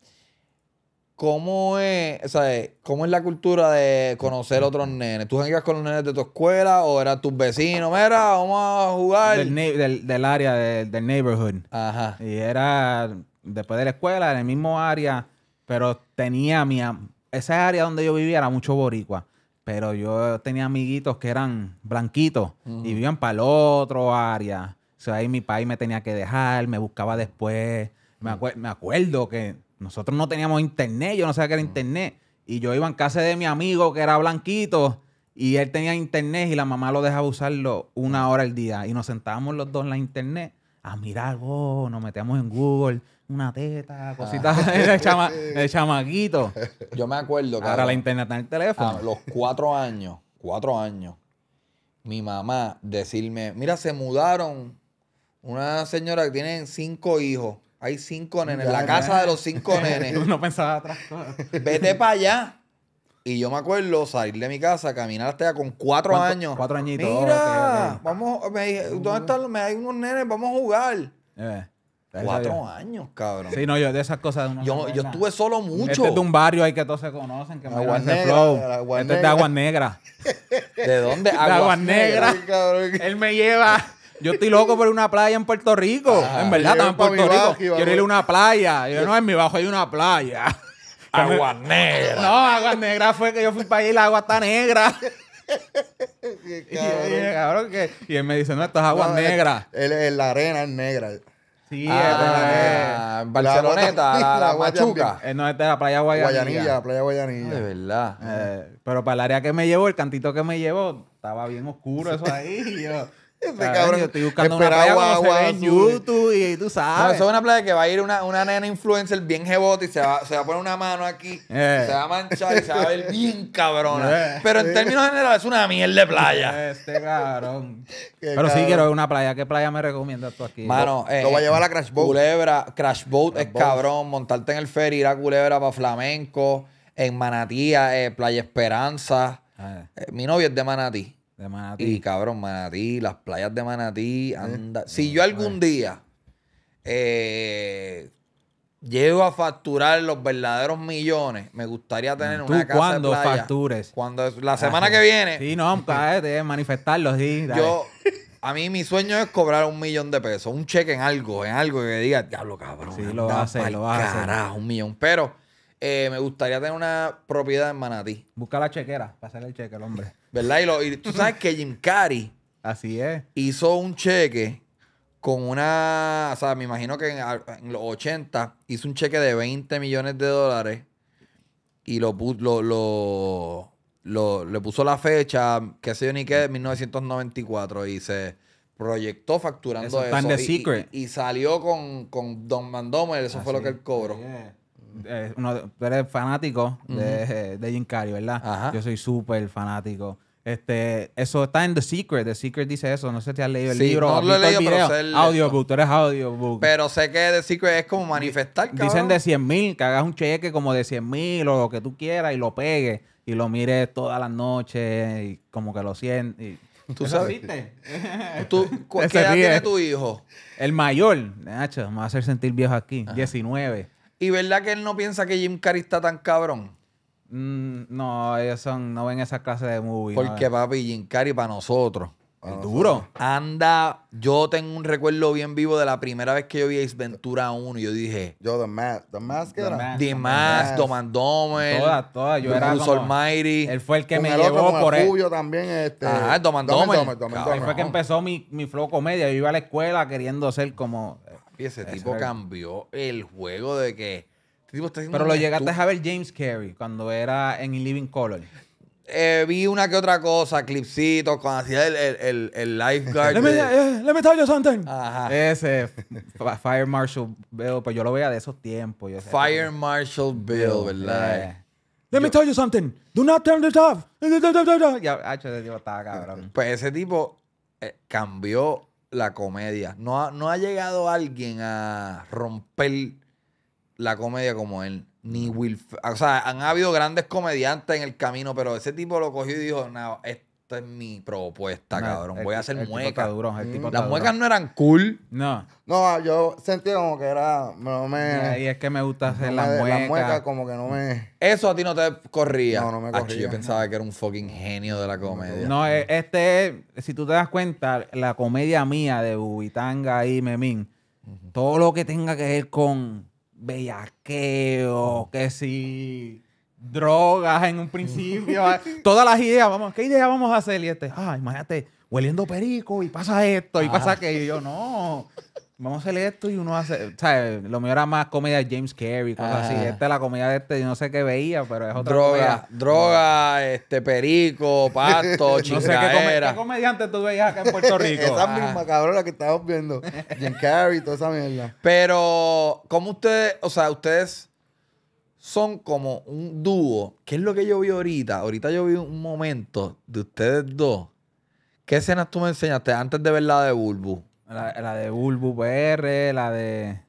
¿Cómo es, o sea, cómo es la cultura de conocer otros nenes? ¿Tú jangueas con los nenes de tu escuela o eran tus vecinos? Mira, vamos a jugar. del, nei- del, del área, del, del neighborhood. Ajá. Y era después de la escuela, en el mismo área, pero tenía mi... Esa área donde yo vivía era mucho boricua, pero yo tenía amiguitos que eran blanquitos y vivían para el otro área. O sea, ahí mi país me tenía que dejar, me buscaba después. Me, me acuerdo que nosotros no teníamos internet, yo no sabía qué era internet. Y yo iba en casa de mi amigo que era blanquito y él tenía internet y la mamá lo dejaba usarlo una hora al día. Y nos sentábamos los dos en la internet a mirar, oh, nos metíamos en Google, una teta, cositas de, chama- de chamaquito. Yo me acuerdo, Ahora cabrón, la internet está en el teléfono. a los cuatro años, cuatro años, mi mamá decirme, mira, se mudaron una señora que tiene cinco hijos. Hay cinco nenes, Ya, la ya. casa de los cinco nenes. Uno pensaba atrás. Vete para allá. Y yo me acuerdo salir de mi casa, caminar hasta allá con cuatro años. Cuatro añitos, Mira, vamos, me dije, ¿dónde están? Me hay unos nenes, vamos a jugar. Eh, Cuatro años, cabrón. Sí, no, yo de esas cosas no yo, yo estuve solo mucho. Este es de un barrio ahí que todos se conocen, que me Aguas ese Negras, flow. Este es de. Aguas Negras. ¿De dónde? De Aguas Negras. Cabrón. Él me lleva. Yo estoy loco por una playa en Puerto Rico. En verdad, estamos en Puerto Rico. bajo Quiero ir a una playa. Yo, no, en mi bajo hay una playa. Aguas Negras. No, Aguas Negras fue que yo fui para allá y la agua está negra. Y cabrón. ¿qué? Y él me dice, no, esto es Aguas No, él- él- la arena es negra. Sí, Ah, es Barceloneta, La la, la agua Machuca. eh, no, es de la playa Guayanilla. Guayanilla, playa Ah, Guayanilla. de verdad. Eh, pero para el área que me llevó, el cantito que me llevó, estaba bien oscuro eso ahí. y yo, Ese Cabrón, cabrón yo estoy buscando una playa agua ve en. YouTube y tú No, sabes. eso es una playa que va a ir una, una nena influencer bien jebota y se va, se va a poner una mano aquí, Eh. se va a manchar y se va a ver bien cabrona. Eh. Pero en términos generales es una mierda de playa. Este cabrón. Pero sí quiero ver una playa. ¿Qué playa me recomiendas tú aquí? Mano, eh, lo va a llevar a Crash Boat. Culebra, Crash Boat Crash es Boat. cabrón. Montarte en el ferry, ir a Culebra para Flamenco. En Manatí, eh, Playa Esperanza. Ah, mi novio es de Manatí. De Manatí. Y cabrón, Manatí, las playas de Manatí. Anda. Si yo algún día eh, llego a facturar los verdaderos millones, me gustaría tener ¿Tú una casa cuándo de playa. factures? Cuando la semana que viene, Sí, no, cállate, manifestarlo, sí. dale. yo. A mí mi sueño es cobrar un millón de pesos, un cheque en algo, en algo que diga, diablo cabrón. Sí, lo vas a hacer, lo vas a hacer. Carajo, un millón. Pero eh, me gustaría tener una propiedad en Manatí, Busca la chequera para hacer el cheque, el hombre. ¿verdad? Y, lo- y tú sabes que Jim Carrey Así es. hizo un cheque con una, o sea, me imagino que en, en los 80 hizo un cheque de 20 millones de dólares y lo, pu- lo, lo, lo- le puso la fecha, qué sé yo ni qué, 1994 y se proyectó facturando Eso eso. está en The y, Secret. y- y salió con, con Don Mandomer, eso fue lo que él cobró. Así es. Eh, uno tú eres fanático de, de Jim Carrey, ¿verdad? Ajá. Yo soy súper fanático. Este, eso está en The Secret. The Secret dice eso. No sé si has leído el Sí, libro. no lo he leído, pero sé el- Audiobook, tú eres audiobook. Pero sé que The Secret es como manifestar, cabrón. Dicen de 100 mil, que hagas un cheque como de 100 mil o lo que tú quieras y lo pegues y lo mires todas las noches y como que lo sientes. Tú ¿Eso sabes. ¿Qué edad tiene tu hijo? El mayor, Nacho, me va a hacer sentir viejo aquí, 19. ¿Y verdad que él no piensa que Jim Carrey está tan cabrón? Mm, no, ellos son, no ven esa clase de movie. no Porque, ven. papi, Jim Carrey para nosotros. Es duro. Anda, yo tengo un recuerdo bien vivo de la primera vez que yo vi Ace Ventura 1 y yo dije, Yo, The Mask. The Mask The era. Mask. The Mask. Mask, Dom and Dumber, Todas, todas. Yo era como- Almighty. Él fue el que Con me el otro, llevó con por el él. Rubio también, este. Ajá, Dom and Dumb and Dumber. Dumber, Dumb and Cabrón. Ahí fue que empezó mi, mi flow comedia. Yo iba a la escuela queriendo ser como... Y ese Ese tipo era- cambió el juego de que... Este tipo está haciendo Pero lo llegaste a ver James Carey cuando era en In Living Color. Eh, vi una que otra cosa, clipsitos, cuando hacía el, el, el, el lifeguard. Let me, de- eh, let me tell you something. Ajá. Ese Fire Marshal Bill, pues yo lo veía de esos tiempos. yo Fire Marshal Bill, ¿verdad? Eh. Let me tell you something. Do not turn it off. Ya, ese tipo estaba cabrón. Pues ese tipo eh, cambió la comedia. No ha, no ha llegado alguien a romper la comedia como él. Ni Will. O sea, han habido grandes comediantes en el camino, pero ese tipo lo cogió y dijo: No, esta es mi propuesta, No, cabrón. el Voy a hacer muecas. Las muecas no eran cool. No. No, yo sentía como que era. No me. Y es que me gusta hacer no las me- muecas. Las muecas como que no me. Eso a ti no te corría. No, no me corría. yo pensaba que era un fucking genio de la comedia. No, eh, este, si tú te das cuenta, la comedia mía de Bubitanga y Memín, todo lo que tenga que ver con bellaqueo, que si drogas en un principio, todas las ideas, vamos, ¿qué idea vamos a hacer? Y este, ah, imagínate, hueliendo perico y pasa esto y pasa aquello. Y yo, no, vamos a hacer esto y uno hace, ¿sabes? Lo mío era más comedia de James Carey, cosas así. Ajá. Esta es la comedia de este, yo no sé qué veía, pero es otra droga, comedia. droga, este, perico, pasto, No sé qué, come- chingadera. qué comediante tú veías acá en Puerto Rico. Esa Ah. misma cabrón la que estamos viendo. Jim Carrey, toda esa mierda. Pero, ¿cómo ustedes, o sea, ustedes son como un dúo? ¿Qué es lo que yo vi ahorita? Ahorita yo vi un momento de ustedes dos. ¿Qué escenas tú me enseñaste antes de ver la de Bulbu? La, la de Bulbu PR, la de.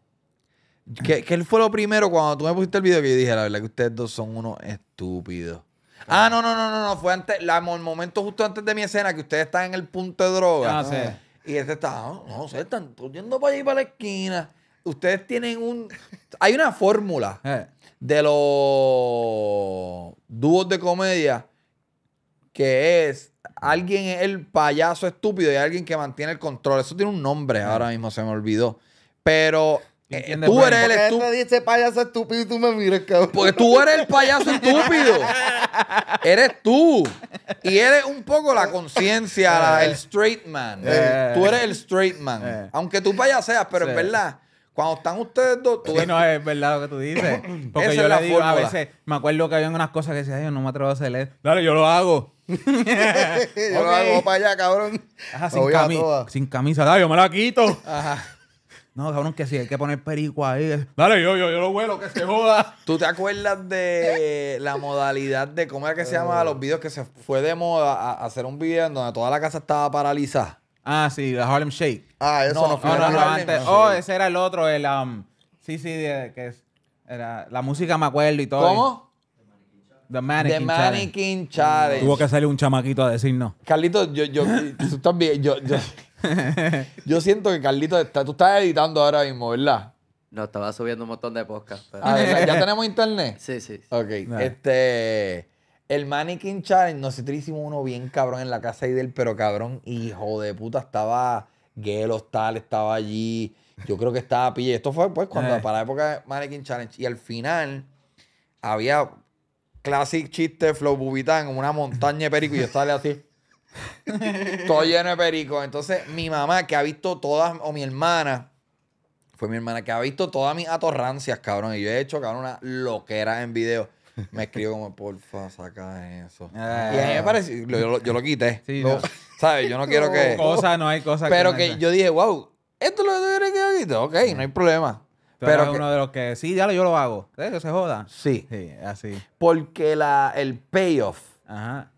¿Qué, qué fue lo primero cuando tú me pusiste el video que yo dije, la verdad que ustedes dos son unos estúpidos? Ah, no, no, no, no, no. Fue antes, la- el momento justo antes de mi escena que ustedes están en el punto de droga. Ah, sí. Y este está, no, no sé, están yendo para allí para la esquina. Ustedes tienen un. Hay una fórmula Eh, de los dúos de comedia que es alguien es el payaso estúpido y alguien que mantiene el control. Eso tiene un nombre, ahora mismo se me olvidó. Pero eh, tú eres el ¿Por qué estúpido. te dice payaso estúpido y tú me miras, cabrón? Porque tú eres el payaso estúpido. eres tú. Y eres un poco la conciencia, el straight man. Eh. Tú eres el straight man. Eh. Aunque tú payaseas, pero Sí. es verdad. Cuando están ustedes dos, tú sí, ves- no es verdad lo que tú dices. Porque Esa yo es le la digo a fórmula. veces, me acuerdo que había unas cosas que decía, "Ay, yo no me atrevo a hacer esto. Dale, yo lo hago. Yo lo hago para allá, cabrón. Ajá, sin, voy a cami- toa. sin camisa. Dale, yo me la quito. Ajá. No, cabrón, que sí, hay que poner perico ahí. Dale, yo, yo, yo lo vuelo, que se joda. ¿Tú te acuerdas de la modalidad de cómo era que se llamaban los videos que se fue de moda a, a hacer un video en donde toda la casa estaba paralizada? Ah, sí, la Harlem Shake. Ah, eso No, no, fue. No, no, no, antes. Shake. Oh, ese era el otro, el. um, sí, sí, de- que es. Era, la música me acuerdo y todo. ¿Cómo? The Mannequin. The. Mannequin Challenge. Tuvo que salir un chamaquito a decirnos. Carlito, yo, yo, tú estás bien, yo, yo, yo siento que Carlito está, tú estás editando ahora mismo, ¿verdad? No, estaba subiendo un montón de podcasts. pero- Ah. ¿Ya tenemos internet? Sí, sí. Ok, Nah. este. El Mannequin Challenge, nosotros hicimos uno bien cabrón en la casa de él, pero cabrón, hijo de puta, estaba Gelos tal, estaba allí. Yo creo que estaba Pille. Esto fue pues cuando Eh. para la época de Mannequin Challenge. Y al final había classic chiste Flow Bubitán, una montaña de perico y yo estaba así. todo lleno de perico. Entonces, mi mamá, que ha visto todas, o mi hermana, fue mi hermana, que ha visto todas mis atorrancias, cabrón. Y yo he hecho, cabrón, una loquera en video. Me escribió como, porfa, saca eso. Ah. y a mí me pareció, yo, lo- yo lo quité. Sí, No, no. ¿Sabes? Yo no quiero que... Cosas, no hay cosas Pero que hay- yo dije, wow, esto es lo que quieres que yo quite. Ok, no hay problema. Pero eres que- uno de los que, sí, dale, yo lo hago. ¿Sabes que se joda? sí, Sí, así. porque la, el payoff, Ajá.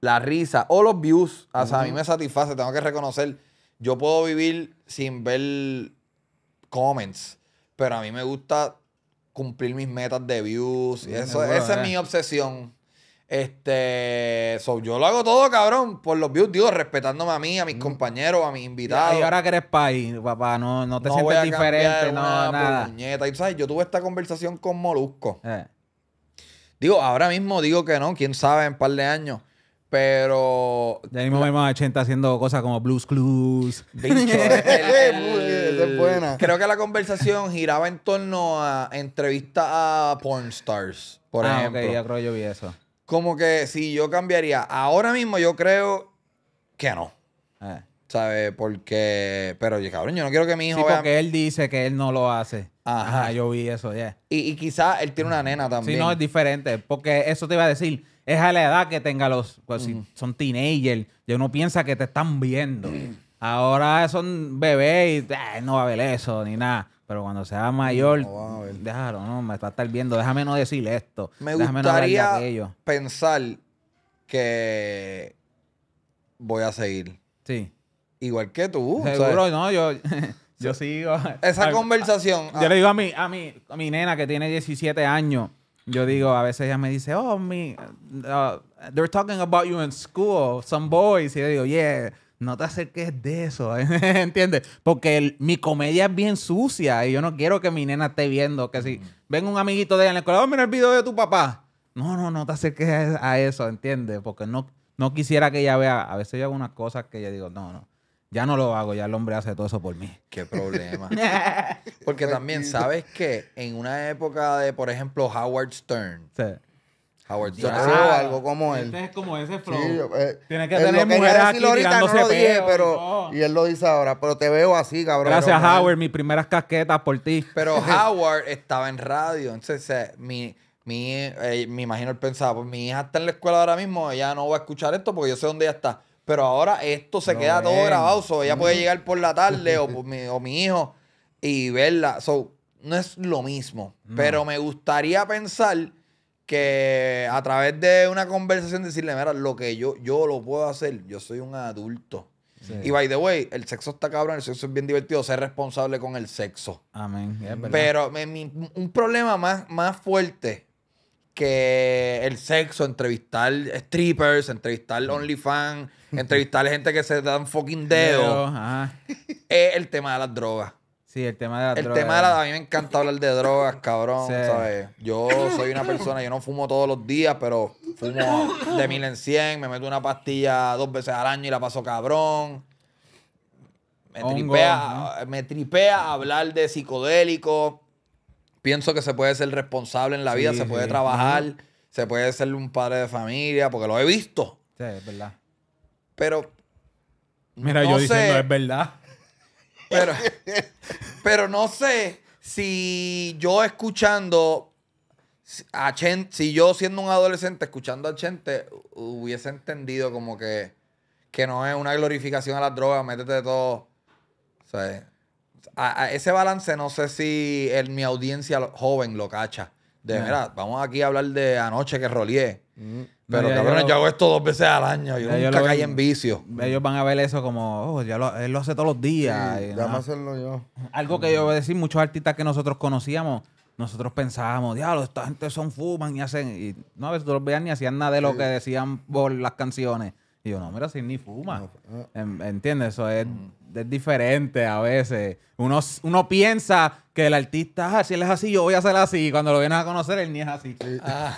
la risa o los views, o sea, a mí me satisface, tengo que reconocer, yo puedo vivir sin ver comments, pero a mí me gusta cumplir mis metas de views, y Mm, eso, esa eh. es mi obsesión. Este, so, yo lo hago todo, cabrón, por los views, digo, respetándome a mí, a mis compañeros, a mis invitados. Y ahora que eres país, papá, no, no te no sientes diferente, no, nada. puñeta. Y, ¿sabes? Yo tuve esta conversación con Molusco. Eh. Digo, ahora mismo digo que no, quién sabe en un par de años. Pero. Ya mismo vemos a 80 haciendo cosas como Blues Clues. Bicho, el- el- es buena. Creo que la conversación giraba en torno a entrevistas a porn stars, por ah, ejemplo. ok, ya creo que yo vi eso. Como que si yo cambiaría. Ahora mismo yo creo que no. Eh. ¿Sabes? Porque. Pero, oye, cabrón, yo no quiero que mi hijo Sí, vea. porque él dice que él no lo hace. Ajá. Ajá, yo vi eso, ya. Y, y quizás él tiene una nena también. Sí, no, es diferente. Porque eso te iba a decir. Es a la edad que tenga los. Pues, si son teenagers, ya uno piensa que te están viendo. Ahora son bebés y eh, no va a ver eso ni nada. Pero cuando sea mayor, No va a ver. déjalo, no, me va a estar viendo. Déjame no decir esto. Me déjame no gustaría aquello. pensar que voy a seguir. Sí. Igual que tú. ¿sabes? Seguro, no, yo, yo sigo. Esa Al- conversación. Yo le digo a mi, a mi, a mi nena que tiene 17 años, yo digo, a veces ella me dice, oh, mi, uh, they're talking about you in school, some boys. Y yo digo, yeah, no te acerques de eso, ¿entiendes? Porque el- mi comedia es bien sucia y yo no quiero que mi nena esté viendo que si ven un amiguito de ella en la escuela, oh, mira el video de tu papá. No, no, no te acerques a, a eso, ¿entiendes? Porque no, no quisiera que ella vea, a veces yo hago unas cosas que yo digo, no, no, ya no lo hago, ya el hombre hace todo eso por mí. Qué problema. Porque también, ¿sabes que En una época de, por ejemplo, Howard Stern. Sí. Howard Stern. creo algo como él. Este es como ese Sí, flow. yo, eh, Tiene que tener mujeres decirlo aquí ahorita, no lo dije, pero... Y él lo dice ahora, pero te veo así, cabrón. Gracias, Pero, Howard, mis primeras casquetas por ti. Pero Howard estaba en radio. Entonces, eh, mi, mi, eh, me imagino él pensaba, pues mi hija está en la escuela ahora mismo, ella no va a escuchar esto porque yo sé dónde ella está. Pero ahora esto se queda todo grabado. So, ella puede llegar por la tarde o, por mi, o mi hijo y verla. So, no es lo mismo. Pero me gustaría pensar que a través de una conversación decirle, mira, lo que yo, yo lo puedo hacer, yo soy un adulto. Y by the way, el sexo está cabrón, el sexo es bien divertido, ser responsable con el sexo. Amén. Pero me- mi- un problema más, más fuerte que el sexo, entrevistar strippers, entrevistar OnlyFans, entrevistar gente que se dan fucking dedos, es el tema de las drogas. Sí, el tema de la El droga. tema de la, a mí me encanta hablar de drogas, cabrón, Sí. ¿sabes? Yo soy una persona, yo no fumo todos los días, pero fumo de mil en cien, me meto una pastilla dos veces al año y la paso cabrón. Me tripea, me tripea hablar de psicodélicos. Pienso que se puede ser responsable en la vida, Sí, se puede sí. trabajar, se puede ser un padre de familia, porque lo he visto. Sí, es verdad. Pero. Mira, no yo sé, diciendo, es verdad. Pero, pero no sé si yo escuchando a Chen- si yo siendo un adolescente escuchando a Chente hubiese entendido como que, que no es una glorificación a las drogas, métete de todo. O sea, a- a ese balance no sé si en mi audiencia joven lo cacha. De, mira, vamos aquí a hablar de anoche que roleé. Mm. Pero ya- cabrón, yo, hago esto dos veces al año. Yo nunca caí en vicio. Ellos van a ver eso como, oh, ya lo, él lo hace todos los días. Sí, y hacerlo yo. Algo que yo voy a decir, muchos artistas que nosotros conocíamos, nosotros pensábamos, diablo, esta gente son fuman y hacen. Y no, a veces tú los veías ni hacían nada de lo que decían por las canciones. Y yo, no, mira, si ni fuma. No, En- ¿Entiendes? Eso es, es diferente a veces. Uno, uno piensa que el artista, ah, si él es así, yo voy a ser así. Y cuando lo vienes a conocer, él ni es así. Ah,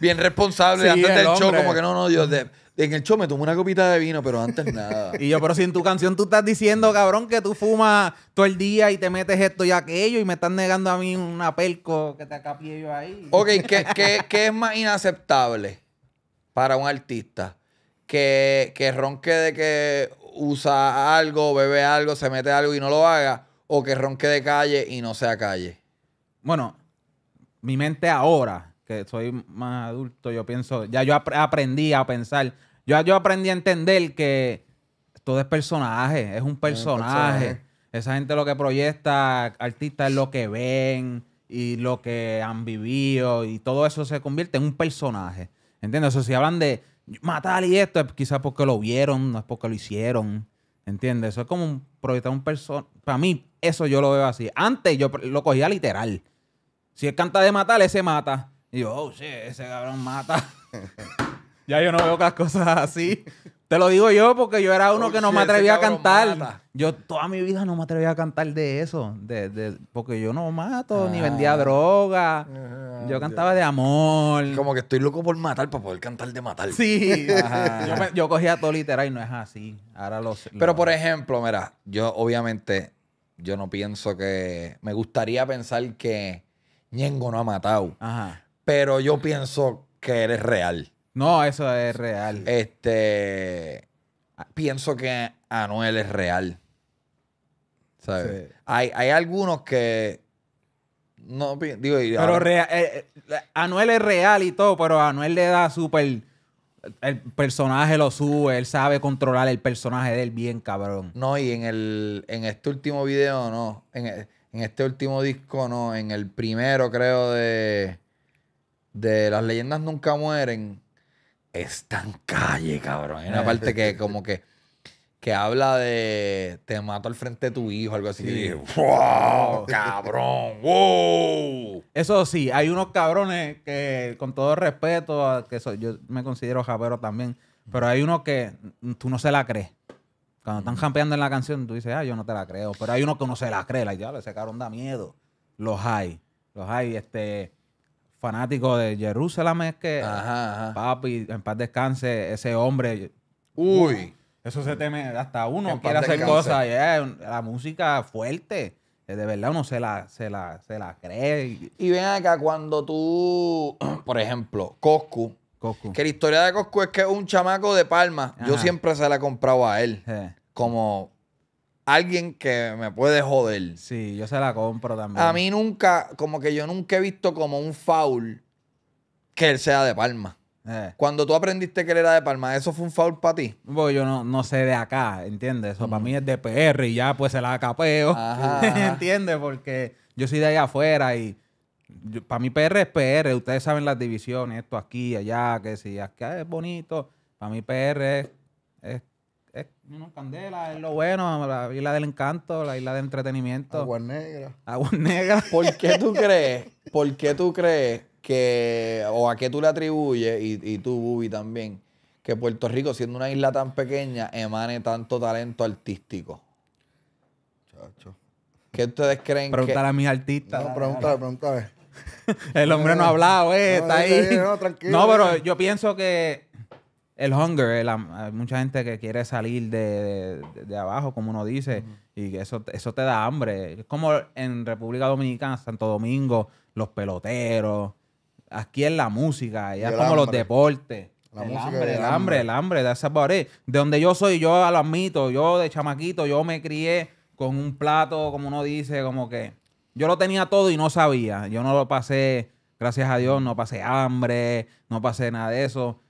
bien responsable Sí, antes el del show, como que no, no, yo de- en el show me tomé una copita de vino, pero antes nada. Y yo, pero si en tu canción tú estás diciendo, cabrón, que tú fumas todo el día y te metes esto y aquello y me estás negando a mí una pelco que te acapié yo ahí. Ok, ¿qué, qué, qué es más inaceptable para un artista? Que, que ronque de que usa algo, bebe algo, se mete algo y no lo haga, o que ronque de calle y no sea calle. Bueno, mi mente ahora, que soy más adulto, yo pienso, ya yo ap- aprendí a pensar, yo, yo aprendí a entender que todo es personaje, es un personaje. personaje. Esa gente lo que proyecta, artistas, es lo que ven y lo que han vivido y todo eso se convierte en un personaje. ¿Entiendes? O sea, si hablan de matar y esto, es quizás porque lo vieron, no es porque lo hicieron. ¿Entiendes? Eso es como un, proyectar un personaje. Para mí, eso yo lo veo así. Antes yo lo cogía literal. Si él canta de matar, ese mata. Y yo, oh, shit, ese cabrón mata. ya yo no veo las cosas así. Te lo digo yo porque yo era uno Oh, que no shit, me atrevía a cantar. mata. Yo toda mi vida no me atrevía a cantar de eso. De, de- porque yo no mato, ni Ah. vendía droga. Ajá, yo cantaba de amor. Como que estoy loco por matar para poder cantar de matar. Sí. Yo, me- yo cogía todo literal y no es así. Ahora lo sé. Pero lo- por ejemplo, mira, yo obviamente, yo no pienso que. Me gustaría pensar que Ñengo no ha matado. Ajá. Pero yo pienso que eres real. No, eso es real. Este. Pienso que Anuel es real. ¿Sabes? Sí. Hay, hay algunos que. No, digo, Pero ahora- rea- eh, eh, Anuel es real y todo, pero Anuel le da súper. El personaje lo sube, él sabe controlar el personaje de él bien, cabrón. No, y en el en este último video no. En, en este último disco no. En el primero, creo, de. De Las leyendas nunca mueren. Es tan calle, cabrón. Hay una parte que como que. Que habla de. Te mato al frente de tu hijo, algo así. Sí. Y dije, ¡Wow! ¡Cabrón! ¡Wow! Eso sí, hay unos cabrones que, con todo respeto, que soy- yo me considero japero también, pero hay unos que tú no se la crees. Cuando están jampeando en la canción, tú dices, ah, yo no te la creo. Pero hay unos que uno se la cree, like, diablo, ese cabrón da miedo. Los hay. Los hay, este, fanático de Jerusalén, es que, Ajá, ajá. papi, en paz descanse, ese hombre. Uy. Eso se teme, hasta uno quiere hacer descanse. cosas. yeah, la música fuerte. eh, De verdad uno se la, se la, se la cree. y- ven acá, cuando tú. Por ejemplo, Coscu. Coscu. Que la historia de Coscu es que es un chamaco de Palma. Yo siempre se la he comprado a él. Eh, Como alguien que me puede joder. Sí, yo se la compro también. A mí nunca, como que yo nunca he visto como un foul que él sea de Palma. Eh, Cuando tú aprendiste que él era de Palma, ¿eso fue un foul para ti? porque yo no, no sé de acá, ¿entiendes? Eso para mí es de PR y ya pues se la capeo. ¿Entiendes? Porque yo soy de allá afuera y para mí PR es PR. Ustedes saben las divisiones, esto aquí, allá, que si acá es bonito. Para mí PR es, es una candela, es lo bueno, la isla del encanto, la isla de entretenimiento. Agua negra. Agua negra. ¿Por qué tú crees? ¿Por qué tú crees que, o a qué tú le atribuyes, y, y tú, Bubi, también, que Puerto Rico, siendo una isla tan pequeña, emane tanto talento artístico? Chacho. ¿Qué ustedes creen Preguntar a mis artistas. No, pregúntale, pregúntale. El hombre no ha hablado, eh, No, está ahí. no, tranquilo, No, pero yo pienso que el hunger, el am- hay mucha gente que quiere salir de, de- de abajo, como uno dice, y que eso, eso te da hambre. Es como en República Dominicana, Santo Domingo, los peloteros. Aquí es la música, ya Y es el como los hambre. deportes. La el música hambre, el el hambre, hambre. el hambre, about it. De donde yo soy, yo lo admito, yo de chamaquito, yo me crié con un plato, como uno dice, como que yo lo tenía todo y no sabía. Yo no lo pasé Gracias a Dios no pasé hambre, no pasé nada de eso.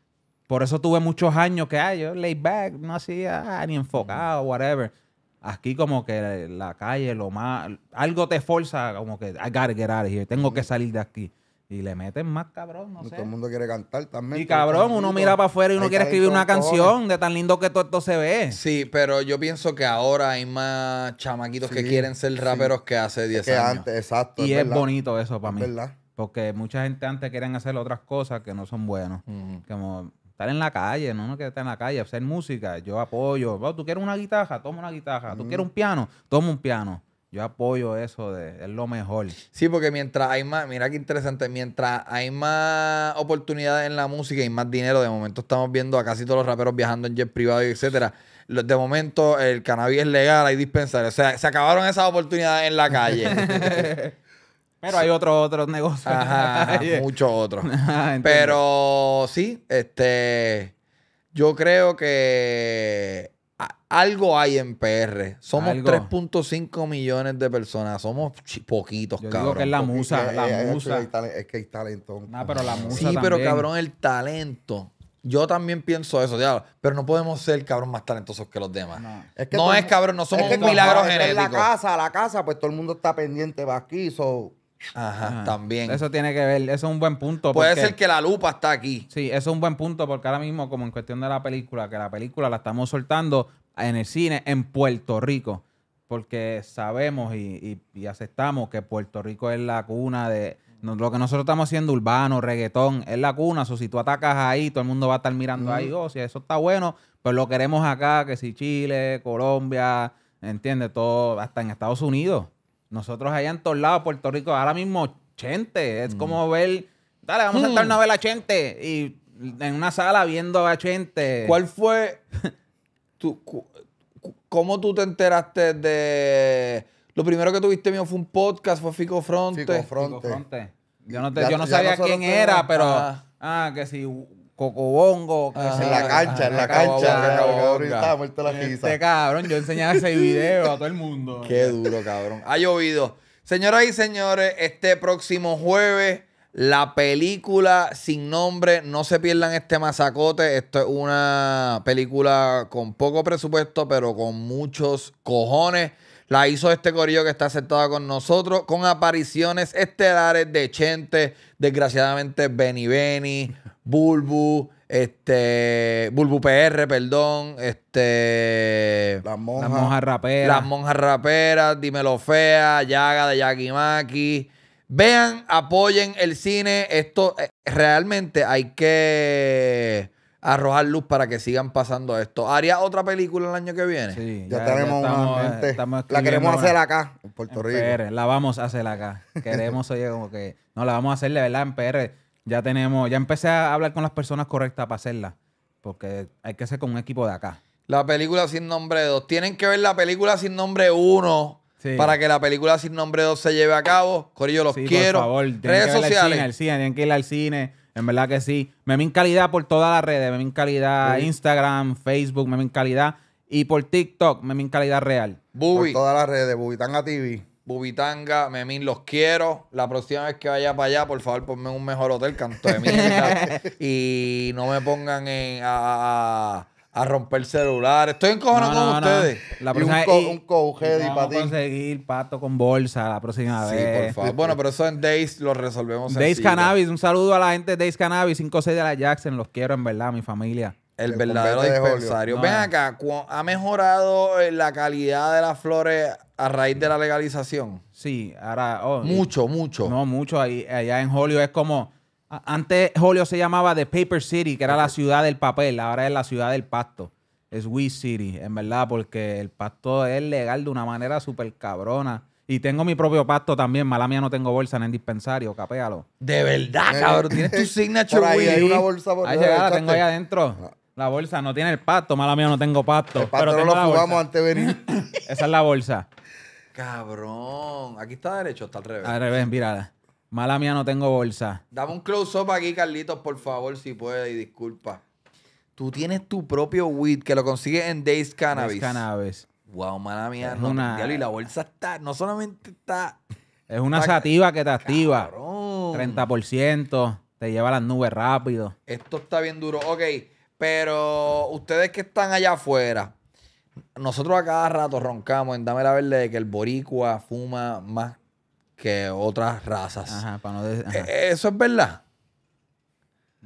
Por eso tuve muchos años que, ay, yo laid back, no hacía ah, ni enfocado, whatever. Aquí como que la calle, lo más... Algo te forza como que, I gotta get out of here, tengo que salir de aquí. Y le meten más cabrón, no sé. Todo el mundo quiere cantar también. Y cabrón, uno mira para afuera y uno quiere escribir una cojones. canción de tan lindo que todo esto se ve. Sí, pero yo pienso que ahora hay más chamaquitos que quieren ser raperos que hace 10 Que años. antes, exacto. Y es bonito eso para Es mí. verdad. Porque mucha gente antes querían hacer otras cosas que no son buenas. Como estar en la calle, no uno quiere estar en la calle, hacer música. Yo apoyo. Oh, ¿Tú quieres una guitarra? Toma una guitarra. ¿Tú quieres un piano? Toma un piano. Yo apoyo eso, de, es lo mejor. Sí, porque mientras hay más, mira qué interesante, mientras hay más oportunidades en la música y más dinero, de momento estamos viendo a casi todos los raperos viajando en jet privado y etcétera. De momento el cannabis es legal, hay dispensarios. O sea, se acabaron esas oportunidades en la calle. Pero hay otros otros negocios. Ajá, muchos otros. Pero sí, este, yo creo que algo hay en PR. Somos Algo. 3.5 millones de personas. Somos poquitos, Yo cabrón. digo que es la musa, es- la es- es- musa. hay Es que hay talento. Nah, pero la musa Sí, pero cabrón, el talento. Yo también pienso eso, diablo. Pero no podemos ser, cabrón, más talentosos que los demás. No. Es que no todo- es, cabrón, no somos es que un milagro la casa, la casa, pues todo el mundo está pendiente va aquí. So, Ajá, Ajá. también. Eso tiene que ver, eso es un buen punto. Puede porque- ser que la lupa está aquí. Sí, eso es un buen punto porque ahora mismo, como en cuestión de la película, que la película la estamos soltando en el cine en Puerto Rico, porque sabemos y, y- y aceptamos que Puerto Rico es la cuna de no- lo que nosotros estamos haciendo urbano, reggaetón, es la cuna. O si tú atacas ahí, todo el mundo va a estar mirando ahí, oh, si eso está bueno, pues lo queremos acá, que si Chile, Colombia, ¿entiendes? Todo, hasta en Estados Unidos. Nosotros allá en todos lados, Puerto Rico, ahora mismo, Chente, es como ver, dale, vamos a sentarnos a ver a Chente. Y en una sala viendo a Chente. ¿Cuál fue tu, cu- cómo tú te enteraste de lo primero que tuviste mío fue un podcast, fue Fico Fronte. Fico Fico Fronte. Yo no, te- Ya- yo no sabía quién era, pero. Ah, que si Cocobongo. en la cancha, en la cancha. la Este cabrón, yo enseñaba ese video a todo el mundo. Qué duro, cabrón. Ha llovido. Señoras y señores, este próximo jueves, la película sin nombre. No se pierdan este masacote. Esto es una película con poco presupuesto, pero con muchos cojones. La hizo este corillo que está sentado con nosotros, con apariciones estelares de Chente, desgraciadamente Benny Benny, Bulbu, este, Bulbu PR, perdón, este, Las Las monjas. monjas raperas. las monjas raperas, Dímelo Fea, Yaga de Yaki Maki. Vean, apoyen el cine. Esto eh, realmente hay que arrojar luz para que sigan pasando esto. ¿Haría otra película el año que viene? Sí, Ya, tenemos estamos- una en mente. estamos La queremos hacer acá, en Puerto en Rico. PR, la vamos a hacer acá. Queremos, oye, como que. No, la vamos a hacer de verdad en PR. Ya tenemos, ya empecé a hablar con las personas correctas para hacerla. Porque hay que ser con un equipo de acá. La película sin nombre 2. Tienen que ver la película sin nombre 1 Sí. para que la película sin nombre 2 se lleve a cabo. Corillo, los Sí, quiero. Por favor, tienen Redes que verla al sociales. Cine, al cine, tienen que ir al cine. En verdad que sí. Memin Calidad por todas las redes. Memin Calidad Sí. Instagram, Facebook, Memin Calidad. Y por TikTok, Memin Calidad Real. Por Bubi. todas las redes, Bubitanga TV. Bubitanga, Memín, los quiero. La próxima vez que vaya para allá, por favor, ponme un mejor hotel, canto de mierda. y no me pongan en- a, a- romper celular. Estoy encojonado No, no, con no. ustedes. La Y un co- y- un y vamos a conseguir pato con bolsa la próxima Sí, vez. por favor. Bueno, pero eso en Days lo resolvemos Days sencillo. Cannabis, un saludo a la gente de Days Cannabis, 5-6 de la Jackson, los quiero en verdad, mi familia. El El verdadero dispensario. No, Ven acá, ¿ha mejorado eh, la calidad de las flores a raíz de la legalización? Sí, ahora... oh, y- Mucho, mucho. No, mucho. Ahí, allá en Holyoke es como... Antes Holyoke se llamaba The Paper City, que era la ciudad del papel. Ahora es la ciudad del pasto. Es We City, en verdad, porque el pasto es legal de una manera súper cabrona. Y tengo mi propio pasto también. Mala mía no tengo bolsa en el dispensario, capéalo. De verdad, cabrón. Tienes tu signature Por ahí hay una bolsa por Ahí llegada, del tengo ahí adentro. La bolsa no tiene el pasto. Mala mía no tengo pasto. El pasto pero no lo bolsa. antes de venir. Esa es la bolsa. Cabrón. Aquí está derecho, está al revés. Al revés, mírala. Mala mía no tengo bolsa. Dame un close-up aquí, Carlitos, por favor, si puede, y disculpa. Tú tienes tu propio weed que lo consigues en Days Cannabis. Es cannabis. Wow, mala mía. Es no, una- diablo, Y la bolsa está, no solamente está. Es una Está- sativa que te activa. Cabrón. 30%, te lleva a las nubes rápido. Esto está bien duro. Ok, pero ustedes que están allá afuera, nosotros a cada rato roncamos en Dame la Verde de que el boricua fuma más que otras razas. Ajá, para no decir. ajá. Eh, ¿Eso es verdad?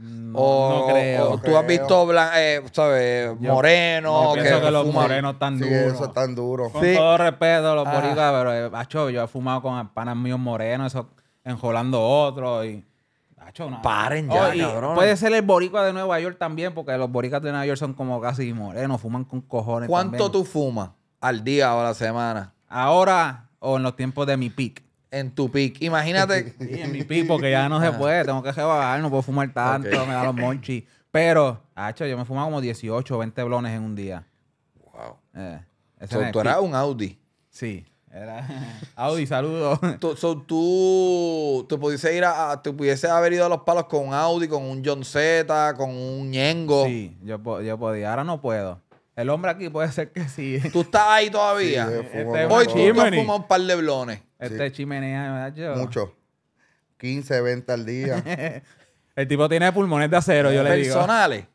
No, O, no creo. o tú has visto, blan- eh, ¿sabes? Yo- Moreno, Yo pienso que, los fuman- morenos están Sí, duros. eso es tan duro. Con Sí. todo respeto, los Ah. boricuas, pero, eh, macho, yo he fumado con panas míos morenos, eso, enjolando otros y... Paren ya, Oh, y cabrones. Puede ser el boricua de Nueva York también, porque los boricuas de Nueva York son como casi morenos, fuman con cojones ¿Cuánto también. tú fumas al día o a la semana Ahora o en los tiempos de mi pick. en tu pic? Imagínate. Sí, en mi pick, porque ya no se puede, tengo que rebajar, no puedo fumar tanto, me da los monchis. Pero, hacho, yo me fumaba como 18 o 20 blones en un día. wow. Eh, ese So, tú eras un Audi. Sí, era... Audi, saludos. Tú, so, tú, tú pudiese ir a, a- tú pudiese haber ido a los palos con un Audi, con un John Z, con un Ñengo. Sí, yo, po- yo podía. Ahora no puedo. El hombre aquí puede ser que sí. ¿Tú estás ahí todavía? Sí, Este Hoy tú has fumado un par de blones. Este chimenea, macho. Mucho. 15, 20 al día. El tipo tiene pulmones de acero, yo le digo. Personales.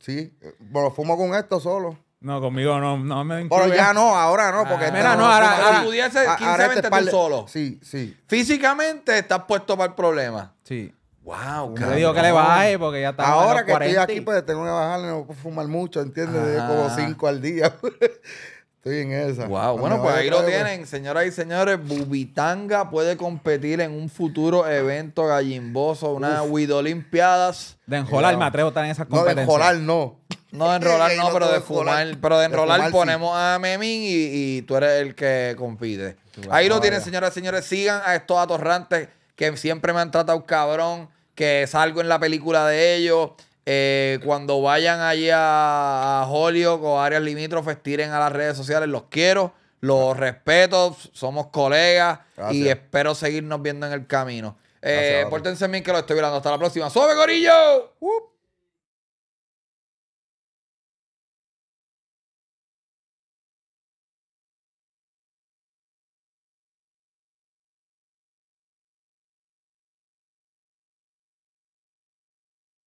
Sí. Bueno, fumo con esto solo. No, conmigo no, no me Pero incluye. ya no, ahora no, porque Ah, este mira, no, ahora- Pero ahora- pudiese a- 15, ahora este 20 par tú de- solo. Sí, sí. Físicamente estás puesto para el problema. Sí. Wow, Yo le digo que le baje porque ya está. Ahora que estoy aquí, pues tengo que bajarle, no puedo fumar mucho, ¿entiendes? De Ajá. como 5 al día. estoy en esa. Wow, bueno, pues ahí lo vez, pues, tienen, señoras y señores. Bubitanga puede competir en un futuro evento gallimboso, una Wido Olimpiadas. De enjolar, me atrevo a estar en esas No, de competencias. enjolar no. No de enrolar, no, pero de fumar. Pero de enrolar fumar, sí. ponemos a Memín y, y tú eres el que compite. Ahí lo tienen, señoras y señores. Sigan a estos atorrantes que siempre me han tratado cabrón, que salgo en la película de ellos. Eh, cuando vayan allí a, Holyoke o áreas limítrofes, tiren a las redes sociales. Los quiero, los respeto, somos colegas y espero seguirnos viendo en el camino. Eh, Gracias, pórtense bien que lo estoy viendo. Hasta la próxima. ¡Sube, Corillo! Uh.